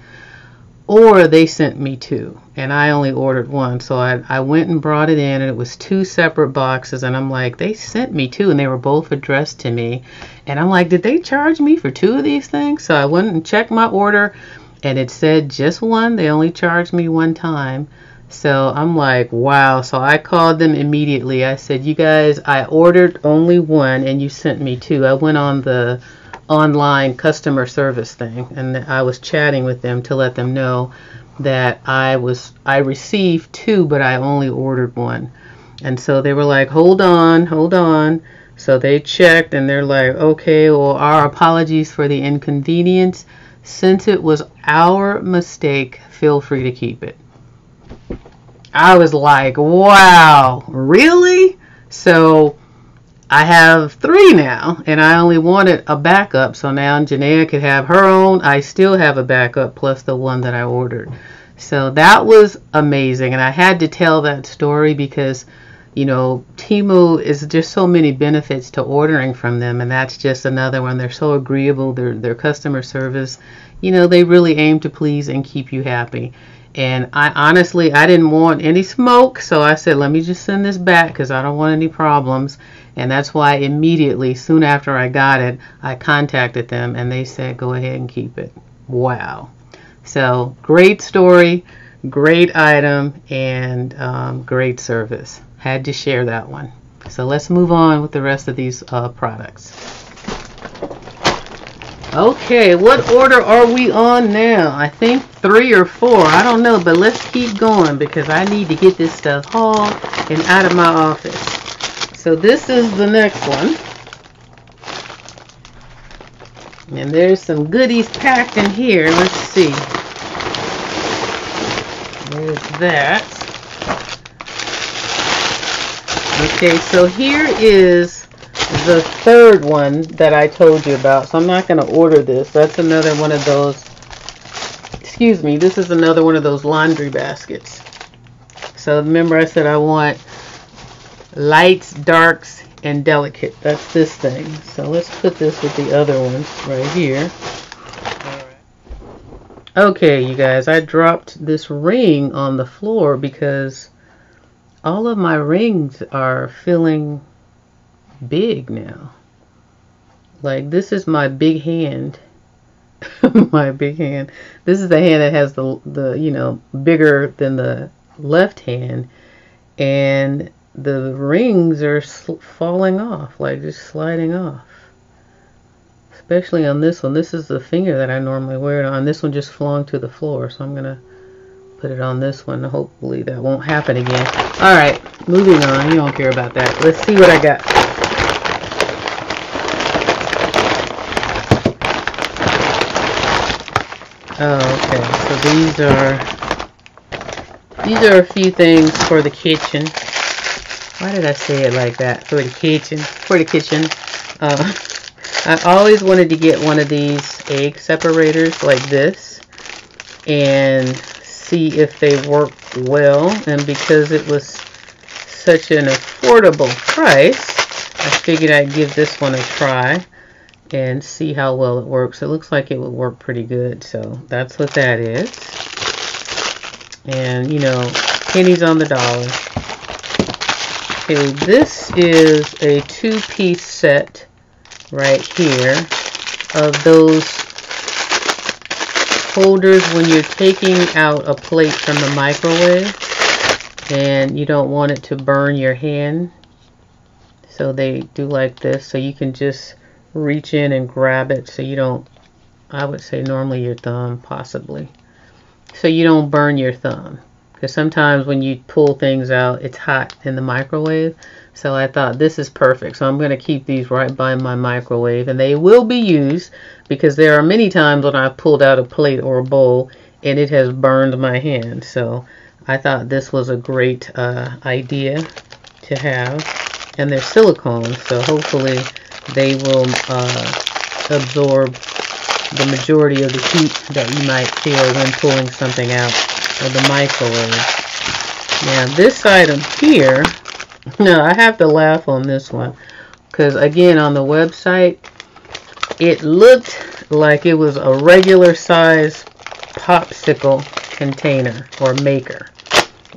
Or they sent me two, and I only ordered one. So I, I went and brought it in, and it was two separate boxes. And I'm like, they sent me two, and they were both addressed to me. And I'm like, did they charge me for two of these things? So I went and checked my order, and it said just one. They only charged me one time. So I'm like, wow. So I called them immediately. I said, you guys, I ordered only one and you sent me two. I went on the online customer service thing and I was chatting with them to let them know that I was I received two but I only ordered one. And so they were like, "Hold on, hold on. So they checked and they're like, okay, well, our apologies for the inconvenience. Since it was our mistake, feel free to keep it. I was like, wow, really? So I have three now, and I only wanted a backup. So now Janaea could have her own. I still have a backup plus the one that I ordered. So that was amazing, and I had to tell that story because, you know, Temu is just so many benefits to ordering from them, and that's just another one. They're so agreeable. Their their customer service, you know, they really aim to please and keep you happy. And I honestly, I didn't want any smoke, so I said, let me just send this back because I don't want any problems. And that's why immediately, soon after I got it, I contacted them and they said, go ahead and keep it. Wow. So great story, great item, and um, great service. Had to share that one. So let's move on with the rest of these uh, products. Okay, what order are we on now? I think three or four. I don't know, but let's keep going because I need to get this stuff hauled and out of my office. So this is the next one. And there's some goodies packed in here. Let's see. There's that. Okay, so here is the third one that I told you about. So I'm not going to order this. That's another one of those. Excuse me. This is another one of those laundry baskets. So remember I said I want lights, darks, and delicate. That's this thing. So let's put this with the other ones right here. Okay, you guys, I dropped this ring on the floor because all of my rings are filling big now. Like this is my big hand. my big hand. This is the hand that has the the you know bigger than the left hand, and the rings are falling off, like just sliding off. Especially on this one. This is the finger that I normally wear it on. This one just flung to the floor, so I'm gonna put it on this one. Hopefully that won't happen again. All right, moving on. You don't care about that. Let's see what I got. Oh, okay. So these are these are a few things for the kitchen. Why did I say it like that? For the kitchen. For the kitchen. Uh, I always wanted to get one of these egg separators like this and see if they work well. And because it was such an affordable price, I figured I'd give this one a try and see how well it works. It looks like it would work pretty good. So that's what that is. And, you know, pennies on the dollar. Okay, this is a two-piece set right here of those holders when you're taking out a plate from the microwave and you don't want it to burn your hand. So they do like this so you can just reach in and grab it so you don't, I would say normally your thumb possibly, so you don't burn your thumb. Because sometimes when you pull things out, it's hot in the microwave. So I thought this is perfect. So I'm going to keep these right by my microwave. And they will be used because there are many times when I've pulled out a plate or a bowl and it has burned my hand. So I thought this was a great uh, idea to have. And they're silicone, so hopefully they will uh, absorb the majority of the heat that you might feel when pulling something out of the microwave. Now this item here, no, I have to laugh on this one because again on the website it looked like it was a regular size popsicle container or maker.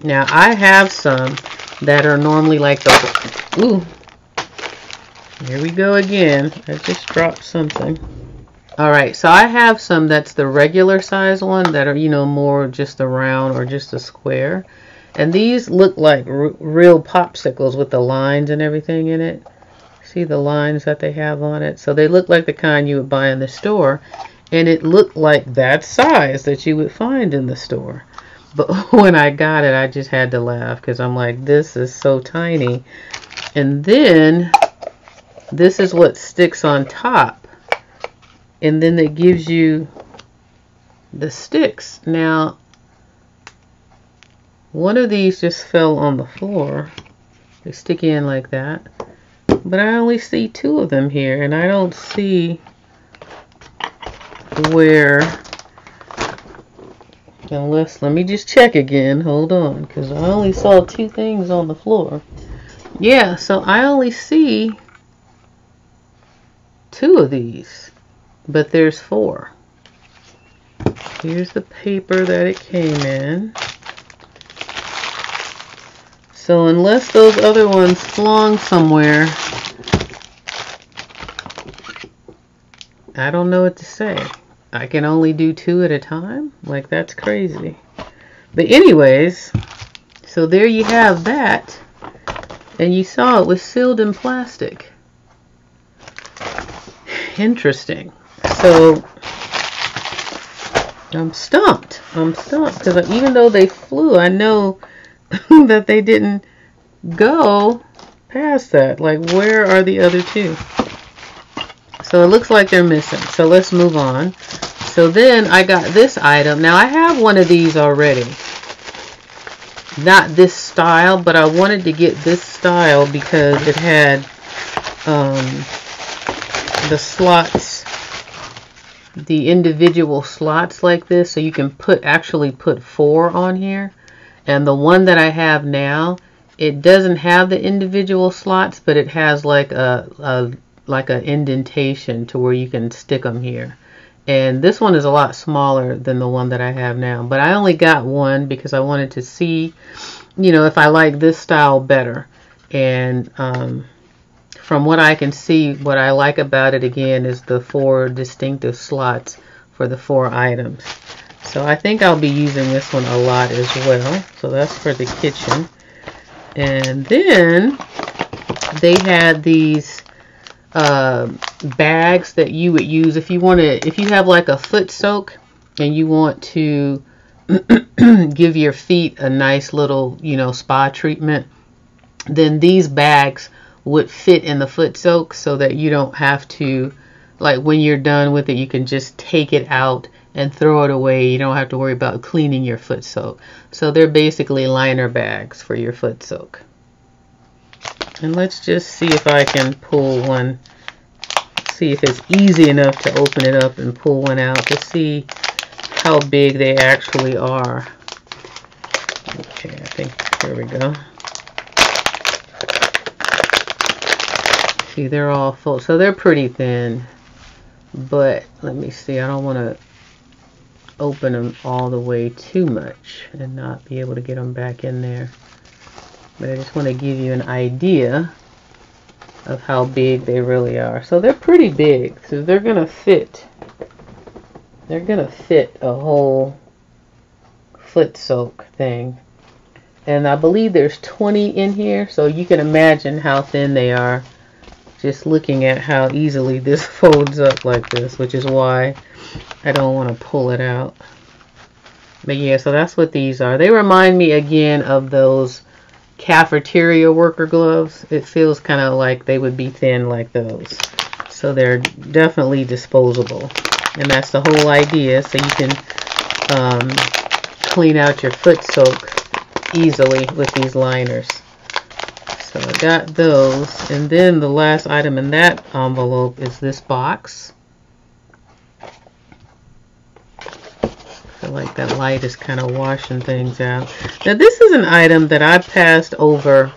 Now I have some that are normally like the, ooh, here we go again. I just dropped something. Alright, so I have some that's the regular size one that are, you know, more just a round or just a square. And these look like real popsicles with the lines and everything in it. See the lines that they have on it? So they look like the kind you would buy in the store. And it looked like that size that you would find in the store. But when I got it, I just had to laugh because I'm like, this is so tiny. And then this is what sticks on top. And then it gives you the sticks. Now, one of these just fell on the floor. They stick in like that. But I only see two of them here, and I don't see where, unless, let me just check again, hold on, because I only saw two things on the floor. Yeah, so I only see two of these, but there's four. Here's the paper that it came in. So unless those other ones flung somewhere, I don't know what to say. I can only do two at a time? Like, that's crazy. But anyways, so there you have that. And you saw it was sealed in plastic. Interesting. So, I'm stumped. I'm stumped. Because even though they flew, I know that they didn't go past that. Like, where are the other two? So it looks like they're missing. So let's move on. So then I got this item. Now I have one of these already. Not this style, but I wanted to get this style because it had um, the slots, the individual slots like this. So you can put actually put four on here. And the one that I have now, it doesn't have the individual slots, but it has like a, a like an indentation to where you can stick them here. And this one is a lot smaller than the one that I have now. But I only got one because I wanted to see, you know, if I like this style better. And um, from what I can see, what I like about it again is the four distinctive slots for the four items. So I think I'll be using this one a lot as well. So that's for the kitchen. And then they had these uh, bags that you would use if you want to, if you have like a foot soak and you want to give your feet a nice little, you know, spa treatment, then these bags would fit in the foot soak so that you don't have to, like when you're done with it, you can just take it out and throw it away. You don't have to worry about cleaning your foot soak. So they're basically liner bags for your foot soak. And let's just see if I can pull one, see if it's easy enough to open it up and pull one out to see how big they actually are. Okay, I think, here we go. See, they're all full. So they're pretty thin. But, let me see, I don't want to open them all the way too much and not be able to get them back in there but I just want to give you an idea of how big they really are. So they're pretty big, so they're to fit, they're to fit a whole foot soak thing. And I believe there's 20 in here, so you can imagine how thin they are just looking at how easily this folds up like this, which is why I don't want to pull it out. But yeah, so that's what these are. They remind me again of those cafeteria worker gloves. It feels kind of like they would be thin like those. So they're definitely disposable. And that's the whole idea. So you can um, clean out your foot soak easily with these liners. So I got those. And then the last item in that envelope is this box. I feel like that light is kind of washing things out. Now this is an item that I passed over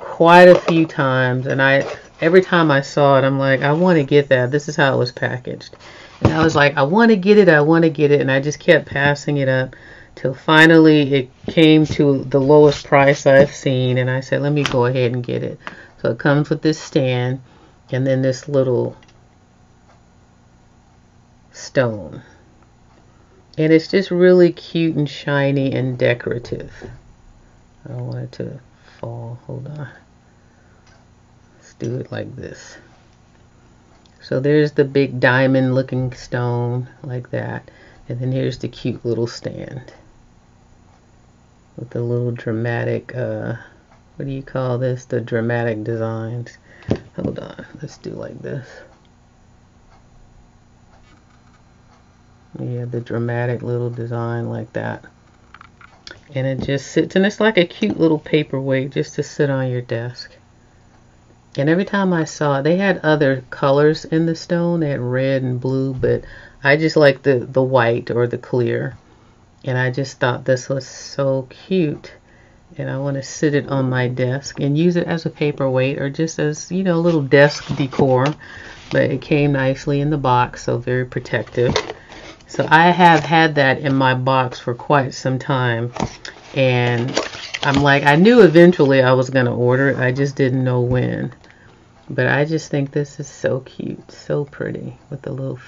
quite a few times and I every time I saw it I'm like I want to get that. This is how it was packaged. And I was like I want to get it, I want to get it and I just kept passing it up till finally it came to the lowest price I've seen and I said let me go ahead and get it. So it comes with this stand and then this little stone. And it's just really cute and shiny and decorative. I don't want it to fall. Hold on. Let's do it like this. So there's the big diamond looking stone like that. And then here's the cute little stand. With the little dramatic, uh, what do you call this? The dramatic designs. hold on let's do like this. Yeah the dramatic little design like that. And it just sits and it's like a cute little paperweight just to sit on your desk. And every time I saw it they had other colors in the stone. They had red and blue but I just like the the white or the clear and I just thought this was so cute and I want to sit it on my desk and use it as a paperweight or just as you know a little desk decor but it came nicely in the box so very protective so I have had that in my box for quite some time. And I'm like, I knew eventually I was going to order it. I just didn't know when. But I just think this is so cute. So pretty with the little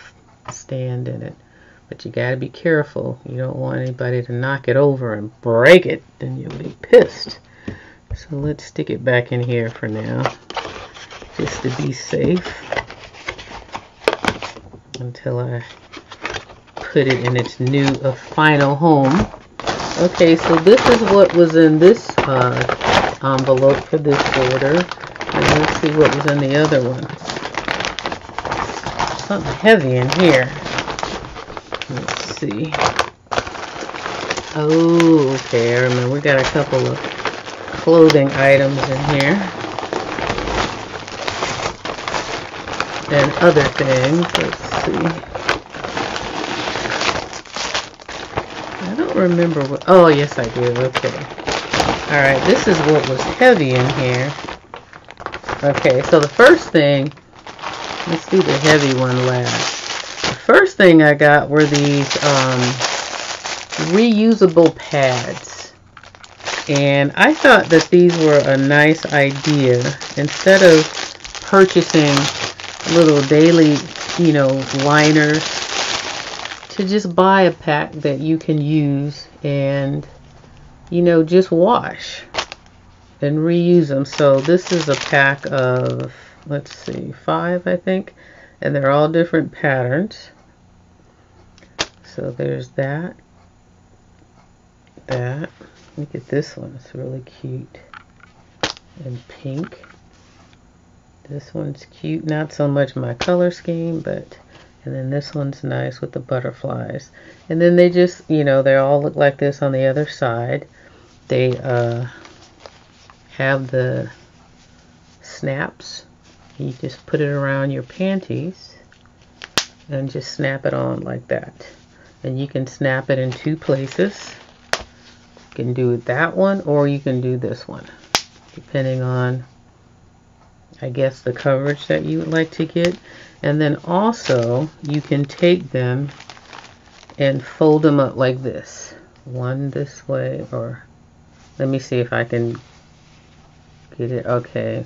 stand in it. But you got to be careful. You don't want anybody to knock it over and break it. Then you'll be pissed. So let's stick it back in here for now. Just to be safe. Until I put it in its new uh, final home. Okay, so this is what was in this uh, envelope for this order. And let's see what was in the other one. Something heavy in here. Let's see. Oh, okay, I remember we got a couple of clothing items in here. And other things. Let's see. I don't remember what... Oh, yes, I do. Okay. Alright, this is what was heavy in here. Okay, so the first thing... Let's do the heavy one last. First thing I got were these um, reusable pads. And I thought that these were a nice idea. Instead of purchasing little daily, you know, liners to just buy a pack that you can use and you know just wash and reuse them so this is a pack of let's see five I think and they're all different patterns so there's that that look at this one it's really cute and pink this one's cute not so much my color scheme but and then this one's nice with the butterflies. And then they just, you know, they all look like this on the other side. They uh, have the snaps. You just put it around your panties and just snap it on like that. And you can snap it in two places. You can do that one or you can do this one, depending on, I guess, the coverage that you would like to get. And then also you can take them and fold them up like this. One this way or let me see if I can get it. Okay.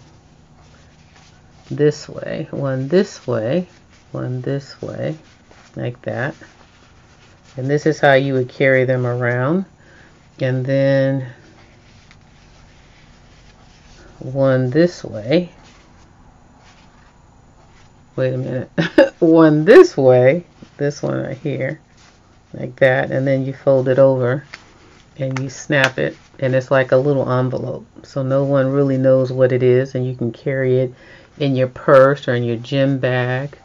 This way. One this way. One this way. Like that. And this is how you would carry them around. And then one this way. Wait a minute, one this way, this one right here, like that, and then you fold it over and you snap it. And it's like a little envelope. So no one really knows what it is. And you can carry it in your purse or in your gym bag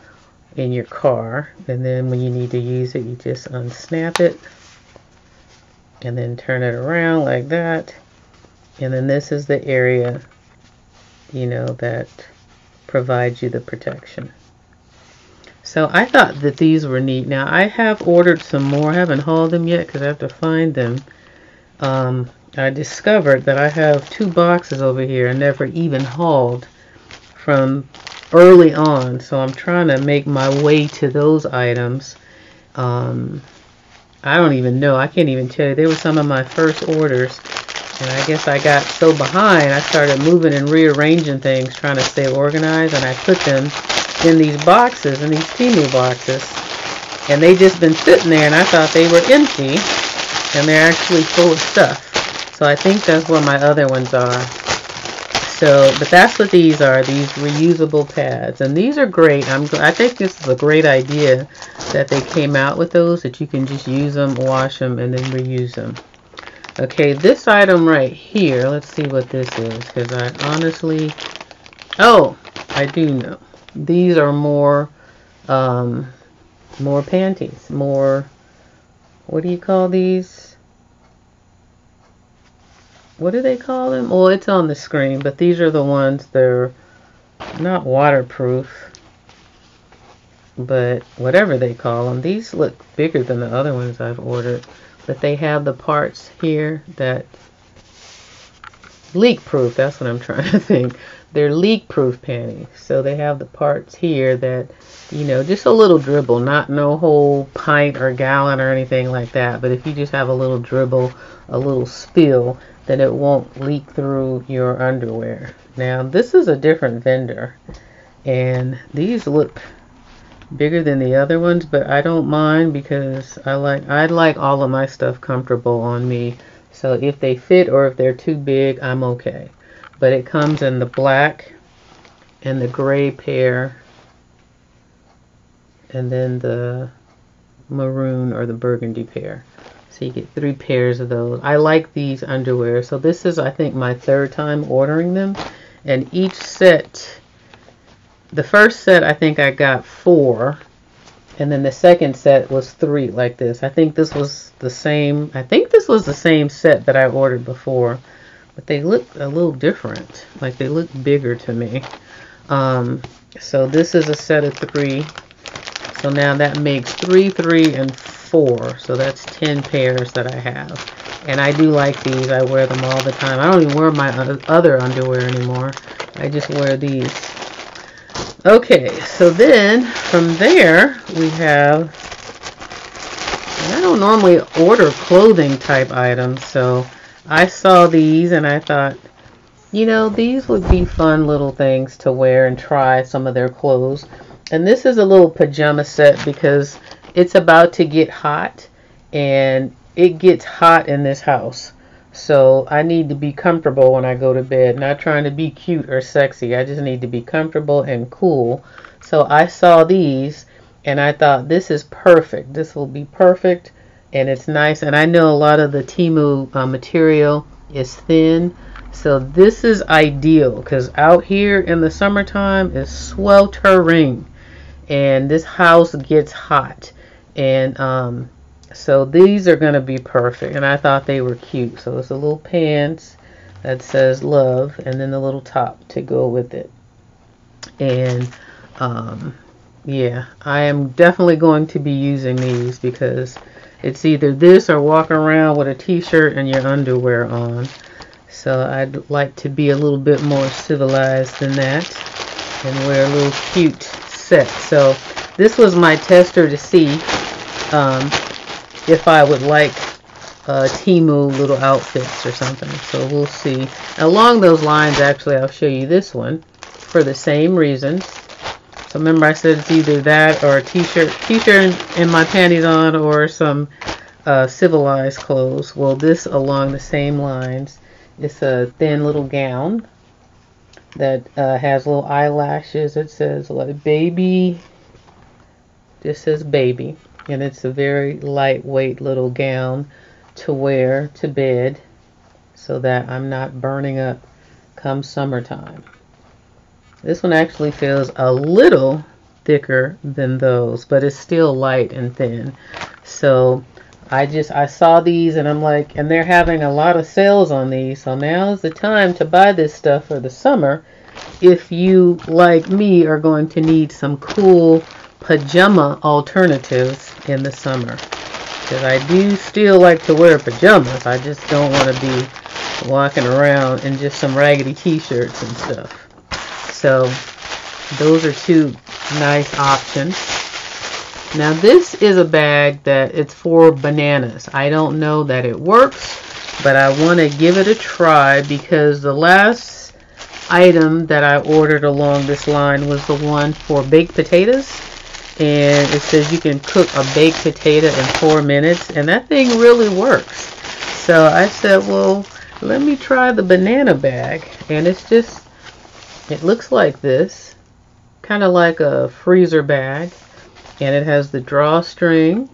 in your car and then when you need to use it you just unsnap it and then turn it around like that and then this is the area you know that provides you the protection so I thought that these were neat. Now I have ordered some more. I haven't hauled them yet because I have to find them. Um, I discovered that I have two boxes over here I never even hauled from early on. So I'm trying to make my way to those items. Um, I don't even know. I can't even tell you. They were some of my first orders. And I guess I got so behind, I started moving and rearranging things, trying to stay organized. And I put them in these boxes, in these Temu boxes. And they just been sitting there and I thought they were empty. And they're actually full of stuff. So I think that's where my other ones are. So, but that's what these are, these reusable pads. And these are great. I'm, I think this is a great idea that they came out with those, that you can just use them, wash them, and then reuse them. Okay, this item right here, let's see what this is, because I honestly, oh, I do know. These are more, um, more panties, more, what do you call these? What do they call them? Well, it's on the screen, but these are the ones, they're not waterproof, but whatever they call them. These look bigger than the other ones I've ordered, but they have the parts here that leak proof. That's what I'm trying to think. They're leak proof panties. So they have the parts here that, you know, just a little dribble, not no whole pint or gallon or anything like that. But if you just have a little dribble, a little spill, then it won't leak through your underwear. Now, this is a different vendor. And these look bigger than the other ones, but I don't mind because I like I like all of my stuff comfortable on me. So if they fit or if they're too big, I'm okay. But it comes in the black and the gray pair and then the maroon or the burgundy pair. So you get three pairs of those. I like these underwear. So this is, I think, my third time ordering them. And each set, the first set, I think I got four. And then the second set was three like this. I think this was the same. I think this was the same set that I ordered before. But they look a little different. Like they look bigger to me. Um, so this is a set of three. So now that makes three, three, and four. So that's 10 pairs that I have. And I do like these. I wear them all the time. I don't even wear my other underwear anymore. I just wear these. Okay, so then from there we have, I don't normally order clothing type items, so I saw these and I thought, you know, these would be fun little things to wear and try some of their clothes. And this is a little pajama set because it's about to get hot and it gets hot in this house. So I need to be comfortable when I go to bed. Not trying to be cute or sexy. I just need to be comfortable and cool. So I saw these and I thought this is perfect. This will be perfect and it's nice. And I know a lot of the Temu uh, material is thin. So this is ideal because out here in the summertime is sweltering and this house gets hot. And um, so these are going to be perfect. And I thought they were cute. So it's a little pants that says love and then the little top to go with it. And um, yeah, I am definitely going to be using these because it's either this or walking around with a t-shirt and your underwear on. So I'd like to be a little bit more civilized than that and wear a little cute set. So this was my tester to see um, if I would like uh, Temu little outfits or something. So we'll see. Along those lines, actually, I'll show you this one for the same reason. So remember I said it's either that or a t-shirt, t-shirt and my panties on or some uh, civilized clothes. Well, this along the same lines. It's a thin little gown that uh, has little eyelashes. It says like baby. This says baby and it's a very lightweight little gown to wear to bed so that I'm not burning up come summertime. This one actually feels a little thicker than those, but it's still light and thin. So I just, I saw these and I'm like, and they're having a lot of sales on these. So now is the time to buy this stuff for the summer. If you, like me, are going to need some cool pajama alternatives in the summer. Because I do still like to wear pajamas. I just don't want to be walking around in just some raggedy t-shirts and stuff. So those are two nice options. Now this is a bag that it's for bananas. I don't know that it works, but I want to give it a try because the last item that I ordered along this line was the one for baked potatoes and it says you can cook a baked potato in four minutes and that thing really works so I said well let me try the banana bag and it's just it looks like this kind of like a freezer bag and it has the drawstring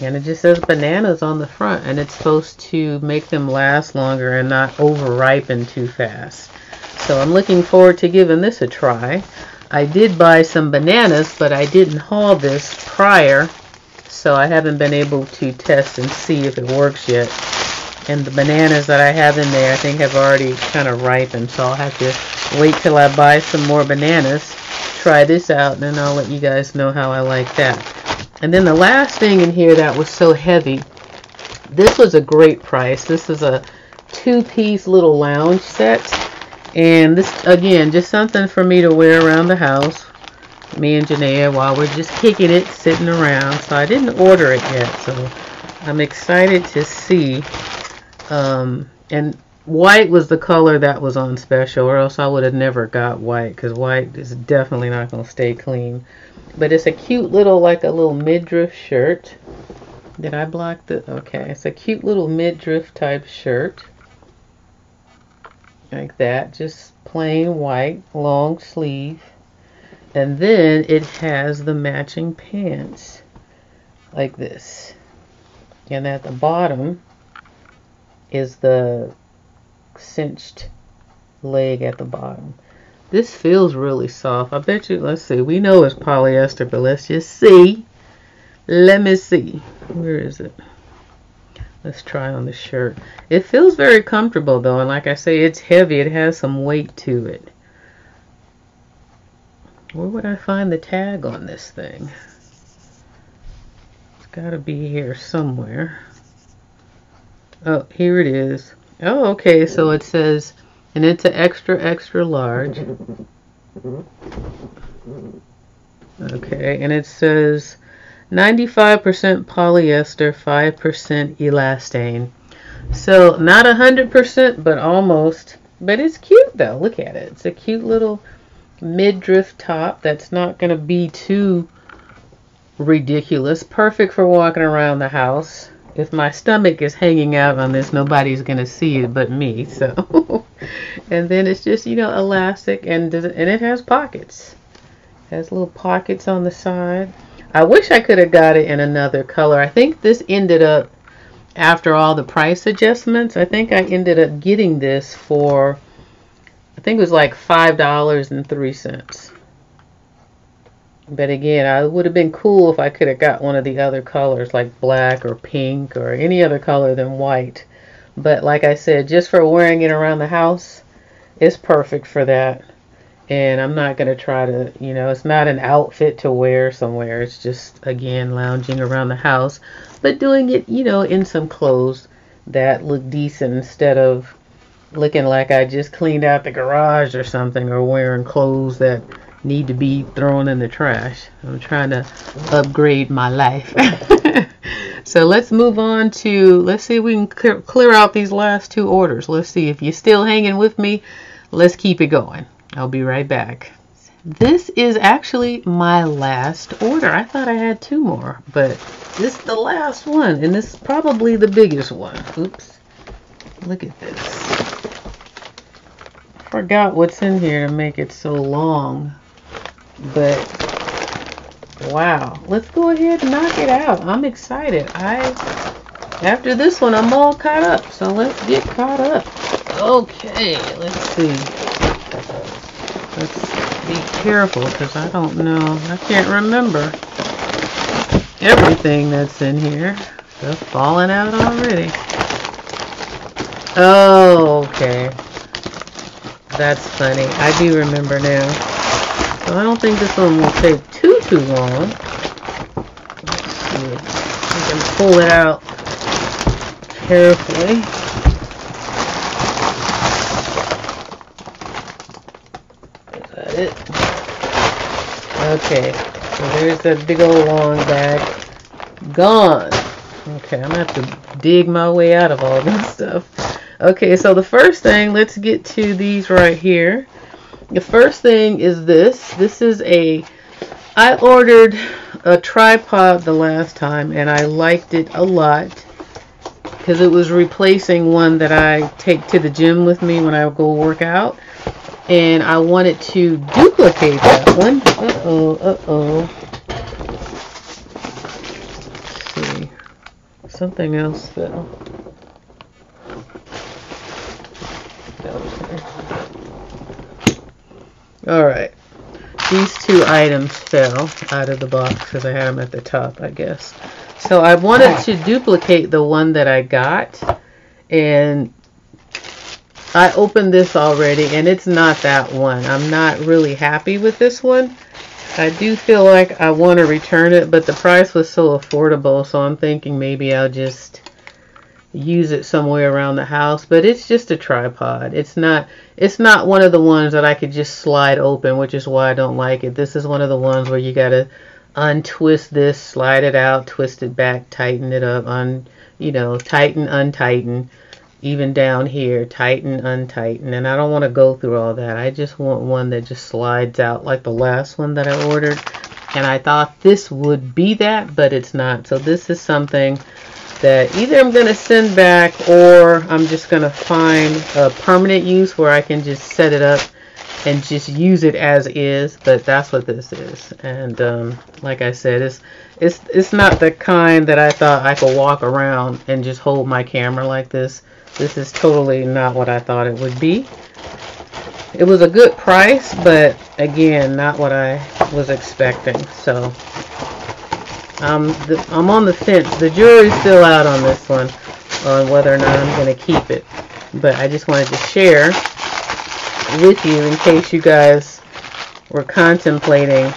and it just says bananas on the front and it's supposed to make them last longer and not over ripen too fast So I'm looking forward to giving this a try. I did buy some bananas, but I didn't haul this prior, so I haven't been able to test and see if it works yet. And the bananas that I have in there, I think have already kind of ripened, so I'll have to wait till I buy some more bananas, try this out, and then I'll let you guys know how I like that. And then the last thing in here that was so heavy, this was a great price. This is a two-piece little lounge set and this, again, just something for me to wear around the house. Me and Janaea while we're just kicking it, sitting around. So I didn't order it yet. So I'm excited to see. Um, and white was the color that was on special or else I would have never got white because white is definitely not going to stay clean. But it's a cute little, like a little midriff shirt. Did I block the? Okay, it's a cute little midriff type shirt like that just plain white long sleeve. And then it has the matching pants like this. And at the bottom is the cinched leg at the bottom. This feels really soft. I bet you let's see we know it's polyester but let's just see. Let me see. Where is it Let's try on the shirt. It feels very comfortable though, and like I say, it's heavy. It has some weight to it. Where would I find the tag on this thing? It's got to be here somewhere. Oh, here it is. Oh, okay, so it says, and it's an extra, extra large. Okay, and it says 95% polyester, 5% elastane. So not 100%, but almost. But it's cute though. Look at it. It's a cute little midriff top that's not going to be too ridiculous. Perfect for walking around the house. If my stomach is hanging out on this, nobody's going to see it but me. So, and then it's just, you know, elastic and, and it has pockets. It has little pockets on the side. I wish I could have got it in another color. I think this ended up, after all the price adjustments, I think I ended up getting this for, I think it was like $5.03. But again, I would have been cool if I could have got one of the other colors like black or pink or any other color than white. But like I said, just for wearing it around the house, it's perfect for that and I'm not going to try to, you know, it's not an outfit to wear somewhere. It's just, again, lounging around the house, but doing it, you know, in some clothes that look decent instead of looking like I just cleaned out the garage or something or wearing clothes that need to be thrown in the trash. I'm trying to upgrade my life. so let's move on to, let's see if we can clear, clear out these last two orders. Let's see if you're still hanging with me. Let's keep it going. I'll be right back. This is actually my last order. I thought I had two more, but this is the last one, and this is probably the biggest one. Oops. Look at this. Forgot what's in here to make it so long, but wow. Let's go ahead and knock it out. I'm excited. I after this one, I'm all caught up, so let's get caught up. Okay, let's see. Let's be careful because I don't know. I can't remember everything that's in here. They're falling out already. Oh, okay. That's funny. I do remember now. So I don't think this one will take too, too long. Let's see. I can pull it out carefully. It. Okay, so there's that big old long bag. Gone. Okay, I'm going to have to dig my way out of all this stuff. Okay, so the first thing, let's get to these right here. The first thing is this. This is a, I ordered a tripod the last time and I liked it a lot because it was replacing one that I take to the gym with me when I go work out and I wanted to duplicate that one. Uh-oh, uh-oh. see. Something else fell. Alright. These two items fell out of the box because I had them at the top, I guess. So I wanted to duplicate the one that I got. And I opened this already and it's not that one. I'm not really happy with this one. I do feel like I want to return it, but the price was so affordable, so I'm thinking maybe I'll just use it somewhere around the house. But it's just a tripod. It's not it's not one of the ones that I could just slide open, which is why I don't like it. This is one of the ones where you gotta untwist this, slide it out, twist it back, tighten it up, un you know, tighten, untighten even down here, tighten, untighten. And I don't want to go through all that. I just want one that just slides out like the last one that I ordered. And I thought this would be that, but it's not. So this is something that either I'm going to send back or I'm just going to find a permanent use where I can just set it up and just use it as is but that's what this is and um, like I said it's it's it's not the kind that I thought I could walk around and just hold my camera like this this is totally not what I thought it would be. It was a good price, but again, not what I was expecting. So um, the, I'm on the fence. The jury's still out on this one, on whether or not I'm going to keep it. But I just wanted to share with you in case you guys were contemplating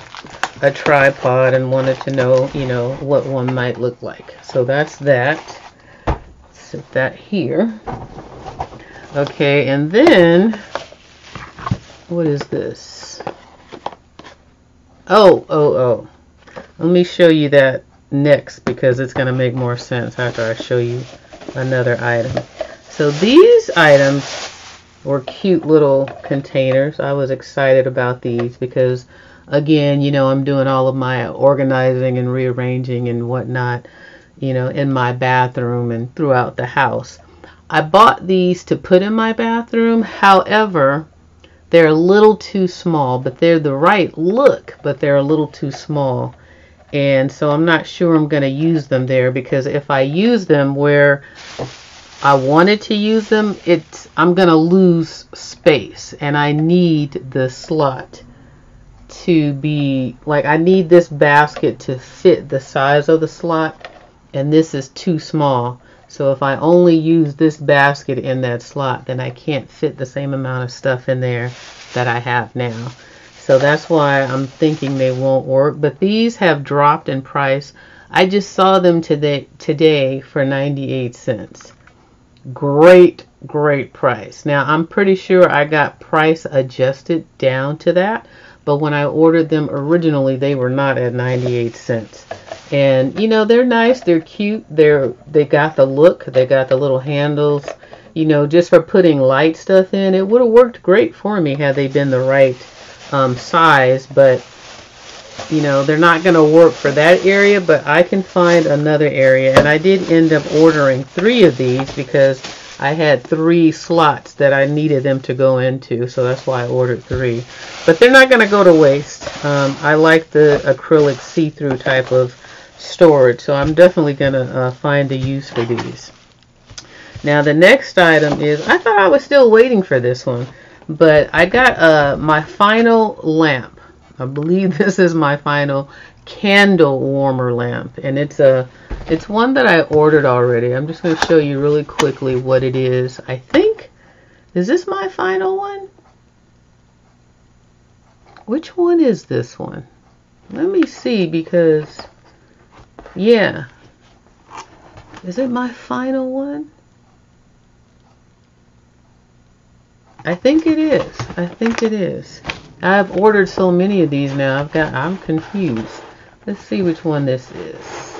a tripod and wanted to know, you know, what one might look like. So that's that set that here. Okay, and then, what is this? Oh, oh, oh. Let me show you that next because it's going to make more sense after I show you another item. So these items were cute little containers. I was excited about these because, again, you know, I'm doing all of my organizing and rearranging and whatnot you know, in my bathroom and throughout the house. I bought these to put in my bathroom. However, they're a little too small, but they're the right look, but they're a little too small. And so I'm not sure I'm going to use them there because if I use them where I wanted to use them, it's I'm going to lose space and I need the slot to be like I need this basket to fit the size of the slot and this is too small. So if I only use this basket in that slot, then I can't fit the same amount of stuff in there that I have now. So that's why I'm thinking they won't work. But these have dropped in price. I just saw them today, today for 98 cents. Great, great price. Now, I'm pretty sure I got price adjusted down to that. But when I ordered them originally, they were not at 98 cents. And you know they're nice they're cute they're they got the look they got the little handles you know just for putting light stuff in. It would have worked great for me had they been the right um, size but you know they're not going to work for that area but I can find another area. And I did end up ordering three of these because I had three slots that I needed them to go into so that's why I ordered three but they're not going to go to waste um, I like the acrylic see-through type of storage. So I'm definitely going to uh, find a use for these. Now the next item is, I thought I was still waiting for this one, but I got uh, my final lamp. I believe this is my final candle warmer lamp and it's a it's one that I ordered already. I'm just going to show you really quickly what it is. I think is this my final one? Which one is this one? Let me see because yeah. Is it my final one? I think it is. I think it is. I've ordered so many of these now. I've got I'm confused. Let's see which one this is.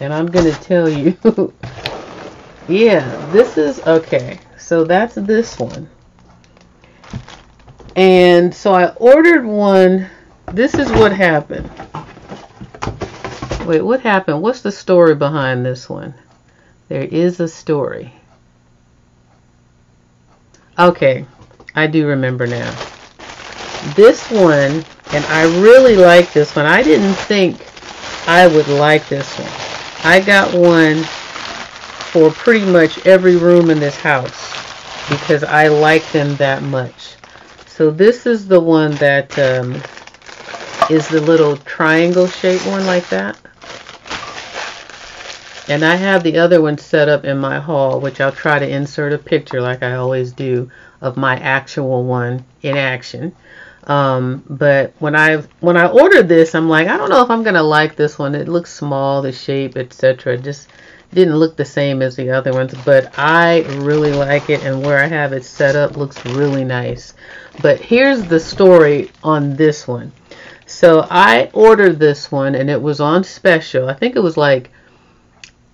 And I'm going to tell you. yeah, this is okay. So that's this one. And so I ordered one this is what happened. Wait, what happened? What's the story behind this one? There is a story. Okay, I do remember now. This one, and I really like this one. I didn't think I would like this one. I got one for pretty much every room in this house. because I like them that much. So this is the one that um, is the little triangle shaped one like that. And I have the other one set up in my hall, which I'll try to insert a picture like I always do of my actual one in action. Um, but when I when I ordered this, I'm like, I don't know if I'm gonna like this one. It looks small, the shape, etc. Just didn't look the same as the other ones, but I really like it, and where I have it set up looks really nice. But here's the story on this one. So I ordered this one, and it was on special. I think it was like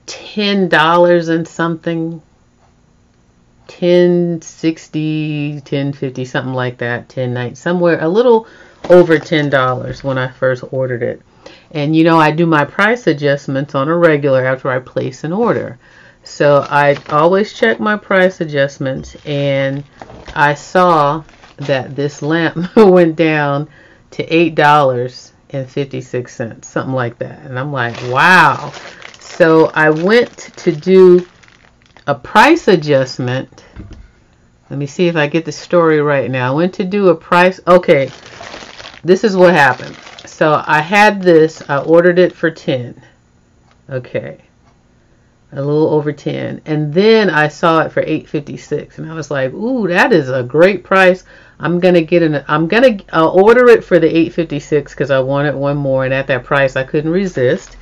ten dollars and something 1060 1050 something like that 1090 somewhere a little over ten dollars when I first ordered it. And you know I do my price adjustments on a regular after I place an order. So I always check my price adjustments and I saw that this lamp went down to eight dollars and 56 cents something like that. And I'm like wow. So I went to do a price adjustment. Let me see if I get the story right now. I went to do a price. Okay, this is what happened. So I had this. I ordered it for 10. Okay. A little over 10. And then I saw it for 8.56 and I was like, "Ooh, that is a great price. I'm going to get an I'm going to order it for the 8.56 cuz I wanted one more and at that price I couldn't resist.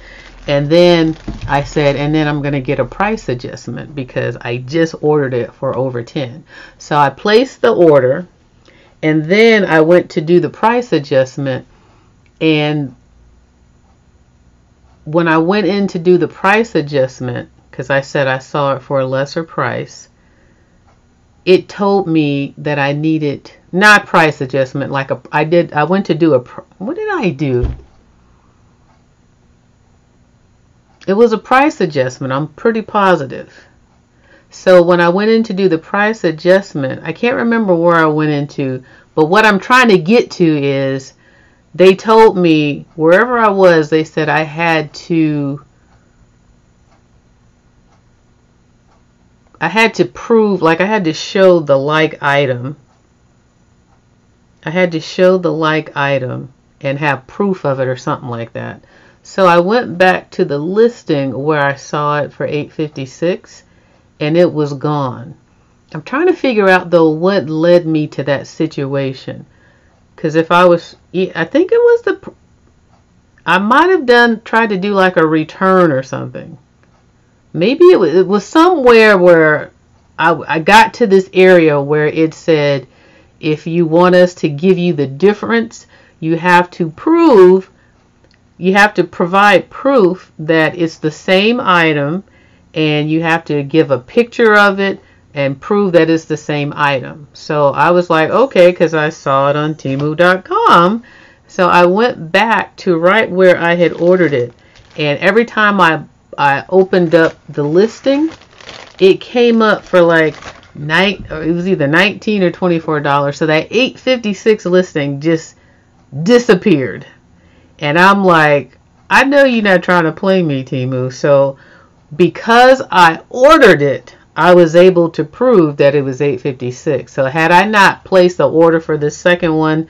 And then I said, and then I'm going to get a price adjustment because I just ordered it for over 10. So I placed the order and then I went to do the price adjustment. And when I went in to do the price adjustment, because I said I saw it for a lesser price, it told me that I needed not price adjustment like a I did I went to do a what did I do? It was a price adjustment. I'm pretty positive. So when I went in to do the price adjustment, I can't remember where I went into, but what I'm trying to get to is they told me wherever I was, they said I had to I had to prove like I had to show the like item. I had to show the like item and have proof of it or something like that. So I went back to the listing where I saw it for 856 and it was gone. I'm trying to figure out though what led me to that situation. Cuz if I was I think it was the I might have done tried to do like a return or something. Maybe it was, it was somewhere where I, I got to this area where it said if you want us to give you the difference, you have to prove you have to provide proof that it's the same item and you have to give a picture of it and prove that it's the same item. So I was like, okay, because I saw it on Temu.com. So I went back to right where I had ordered it. And every time I, I opened up the listing, it came up for like nine or it was either 19 or 24 dollars so that 856 listing just disappeared and I'm like, I know you're not trying to play me, Temu. So because I ordered it, I was able to prove that it was 856. So had I not placed the order for the second one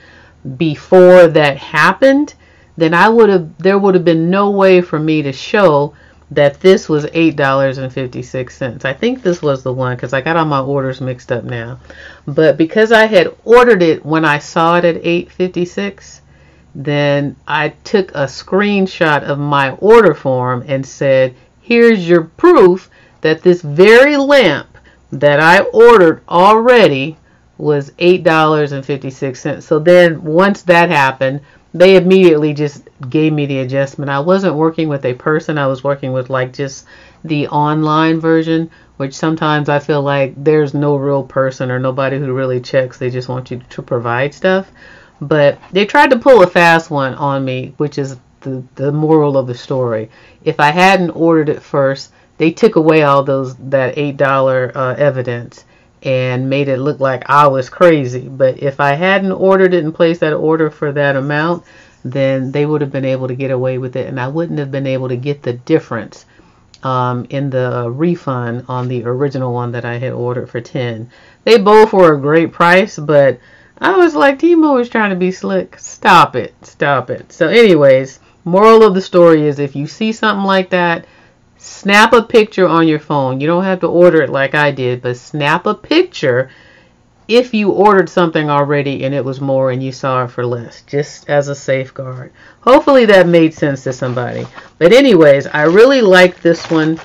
before that happened, then I would have there would have been no way for me to show that this was $8.56. I think this was the one because I got all my orders mixed up now. But because I had ordered it when I saw it at 8.56, then I took a screenshot of my order form and said, here's your proof that this very lamp that I ordered already was $8.56. So then once that happened, they immediately just gave me the adjustment. I wasn't working with a person. I was working with like just the online version, which sometimes I feel like there's no real person or nobody who really checks. They just want you to provide stuff. But they tried to pull a fast one on me, which is the, the moral of the story. If I hadn't ordered it first, they took away all those that eight dollar uh, evidence and made it look like I was crazy. But if I hadn't ordered it and placed that order for that amount, then they would have been able to get away with it, and I wouldn't have been able to get the difference um, in the refund on the original one that I had ordered for 10. They both were a great price, but I was like, Temu is trying to be slick. Stop it. Stop it. So anyways, moral of the story is if you see something like that, snap a picture on your phone. You don't have to order it like I did, but snap a picture if you ordered something already and it was more and you saw it for less, just as a safeguard. Hopefully that made sense to somebody. But anyways, I really like this one.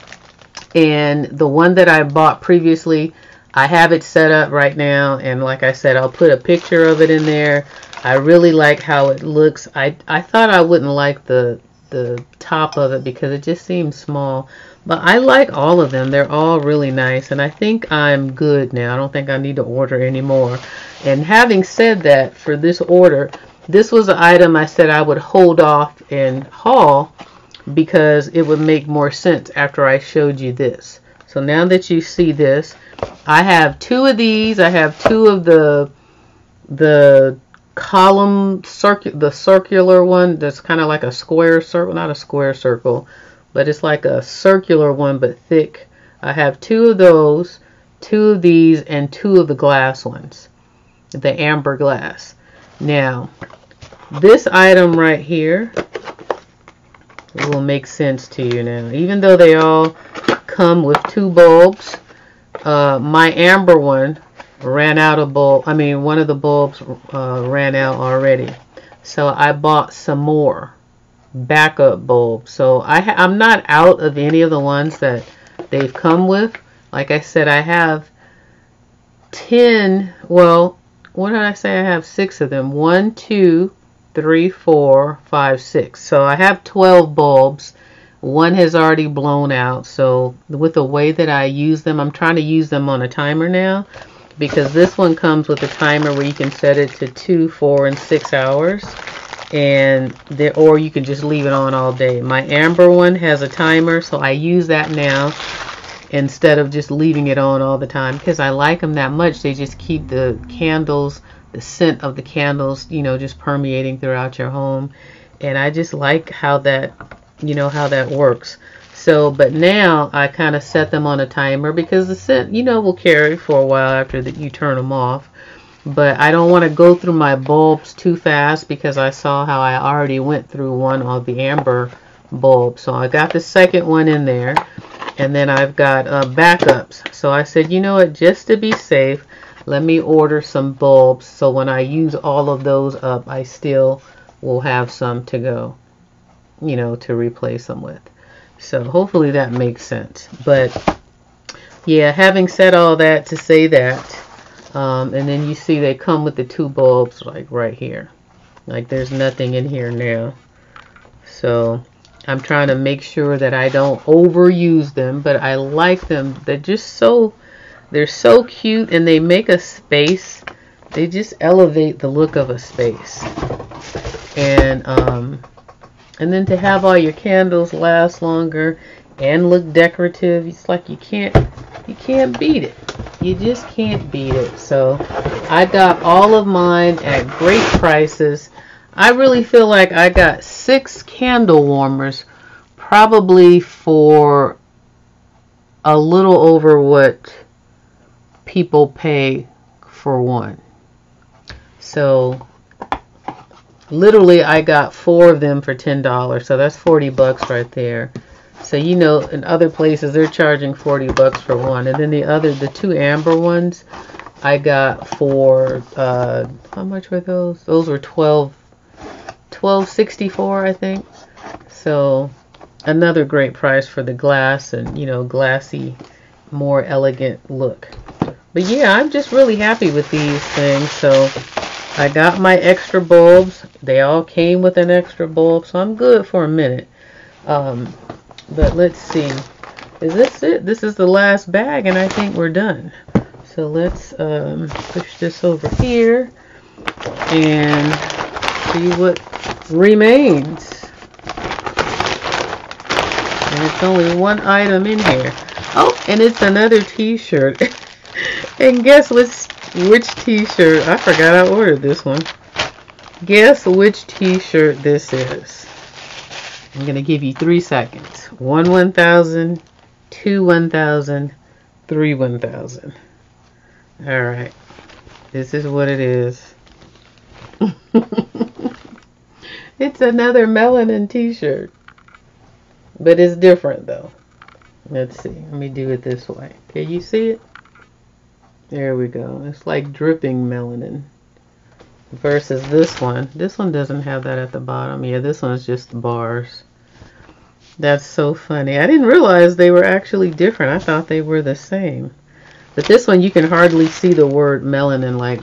And the one that I bought previously, I have it set up right now. And like I said, I'll put a picture of it in there. I really like how it looks. I, I thought I wouldn't like the, the top of it because it just seems small. But I like all of them. They're all really nice. And I think I'm good now. I don't think I need to order anymore. And having said that, for this order, this was an item I said I would hold off and haul because it would make more sense after I showed you this. So now that you see this, I have two of these. I have two of the the column circular the circular one that's kind of like a square circle not a square circle but it's like a circular one but thick. I have two of those, two of these, and two of the glass ones, the amber glass. Now, this item right here will make sense to you now. Even though they all come with two bulbs, uh, my amber one ran out of bulb. I mean, one of the bulbs uh, ran out already. So I bought some more backup bulb. So I I'm not out of any of the ones that they've come with. Like I said, I have 10, well, what did I say? I have six of them. One, two, three, four, five, six. So I have 12 bulbs. One has already blown out. So with the way that I use them, I'm trying to use them on a timer now because this one comes with a timer where you can set it to two, four, and six hours. And there or you can just leave it on all day. My amber one has a timer so I use that now instead of just leaving it on all the time because I like them that much. They just keep the candles the scent of the candles you know just permeating throughout your home. And I just like how that you know how that works. So but now I kind of set them on a timer because the scent you know will carry for a while after that you turn them off. But I don't want to go through my bulbs too fast because I saw how I already went through one of the amber bulb so I got the second one in there and then I've got uh, backups. So I said you know what? Just to be safe let me order some bulbs so when I use all of those up I still will have some to go you know to replace them with so hopefully that makes sense but yeah having said all that to say that um, and then you see they come with the two bulbs like right here. Like there's nothing in here now. So I'm trying to make sure that I don't overuse them, but I like them. They're just so, they're so cute and they make a space. They just elevate the look of a space. And, um, and then to have all your candles last longer and look decorative, it's like you can't, you can't beat it. You just can't beat it. So I got all of mine at great prices. I really feel like I got six candle warmers probably for a little over what people pay for one. So literally I got four of them for ten dollars so that's 40 bucks right there so you know, in other places they're charging 40 bucks for one, and then the other, the two amber ones, I got for uh, how much were those? Those were 12, 12.64, I think. So another great price for the glass and you know, glassy, more elegant look. But yeah, I'm just really happy with these things. So I got my extra bulbs. They all came with an extra bulb, so I'm good for a minute. Um, but let's see. Is this it? This is the last bag, and I think we're done. So let's um, push this over here and see what remains. And it's only one item in here. Oh, and it's another t-shirt. and guess which, which t-shirt? I forgot I ordered this one. Guess which t-shirt this is. I'm going to give you three seconds. One 1,000, two 1,000, three 1,000. All right. This is what it is. it's another melanin t-shirt. But it's different though. Let's see. Let me do it this way. Can you see it? There we go. It's like dripping melanin. Versus this one. This one doesn't have that at the bottom. Yeah, this one's just the bars. That's so funny. I didn't realize they were actually different. I thought they were the same. But this one, you can hardly see the word melanin like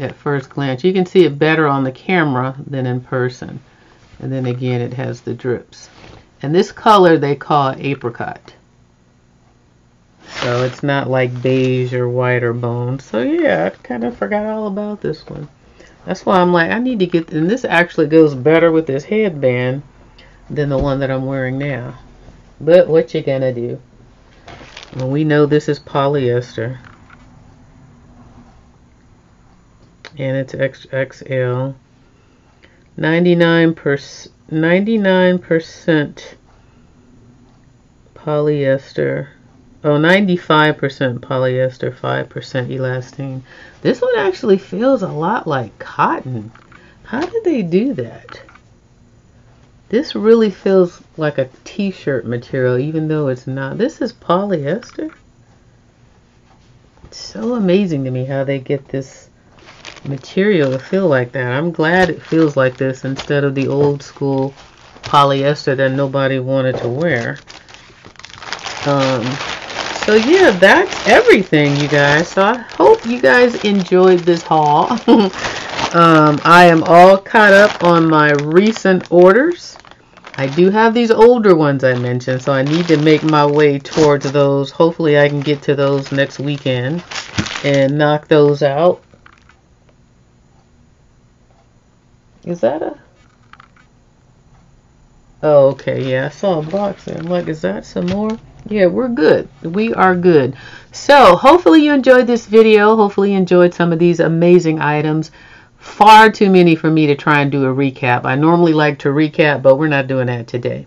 at first glance. You can see it better on the camera than in person. And then again, it has the drips. And this color they call apricot. So it's not like beige or white or bone. So yeah, I kind of forgot all about this one. That's why I'm like, I need to get, and this actually goes better with this headband than the one that I'm wearing now. But what you gonna do? Well, we know this is polyester. And it's XXL. 99 percent 99% polyester. Oh, 95% polyester, 5% elastane. This one actually feels a lot like cotton. How did they do that? This really feels like a t-shirt material, even though it's not. This is polyester. It's so amazing to me how they get this material to feel like that. I'm glad it feels like this instead of the old school polyester that nobody wanted to wear. Um, so yeah, that's everything, you guys. So I hope you guys enjoyed this haul. um, I am all caught up on my recent orders. I do have these older ones I mentioned, so I need to make my way towards those. Hopefully I can get to those next weekend and knock those out. Is that a... Oh, okay, yeah, I saw a box there. I'm like, is that some more? Yeah, we're good. We are good. So, hopefully you enjoyed this video. Hopefully you enjoyed some of these amazing items. Far too many for me to try and do a recap. I normally like to recap, but we're not doing that today.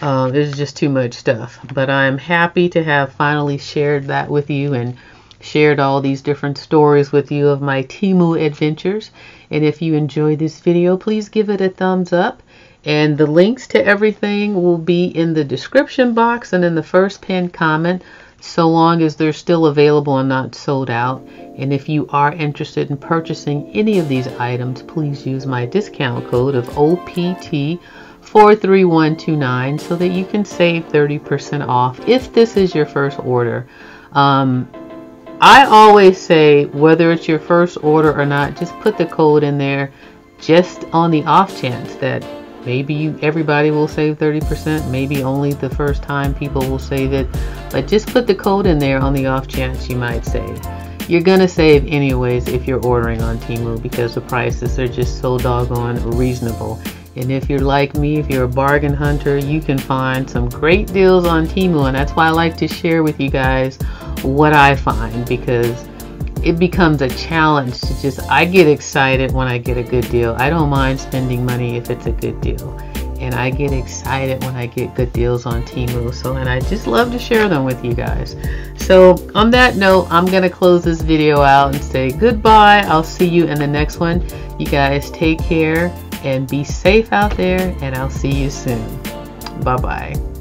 Uh, there's just too much stuff. But I'm happy to have finally shared that with you and shared all these different stories with you of my Temu adventures. And if you enjoyed this video, please give it a thumbs up. And the links to everything will be in the description box and in the first pinned comment so long as they're still available and not sold out. And if you are interested in purchasing any of these items, please use my discount code of OPT 43129 so that you can save 30% off if this is your first order. Um, I always say whether it's your first order or not, just put the code in there just on the off chance that maybe you, everybody will save 30%, maybe only the first time people will save it, but just put the code in there on the off chance you might save. You're gonna save anyways if you're ordering on Temu because the prices are just so doggone reasonable. And if you're like me, if you're a bargain hunter, you can find some great deals on Temu and that's why I like to share with you guys what I find because it becomes a challenge to just I get excited when I get a good deal. I don't mind spending money if it's a good deal. And I get excited when I get good deals on Temu. So and I just love to share them with you guys. So on that note, I'm gonna close this video out and say goodbye. I'll see you in the next one. You guys take care and be safe out there and I'll see you soon. Bye bye.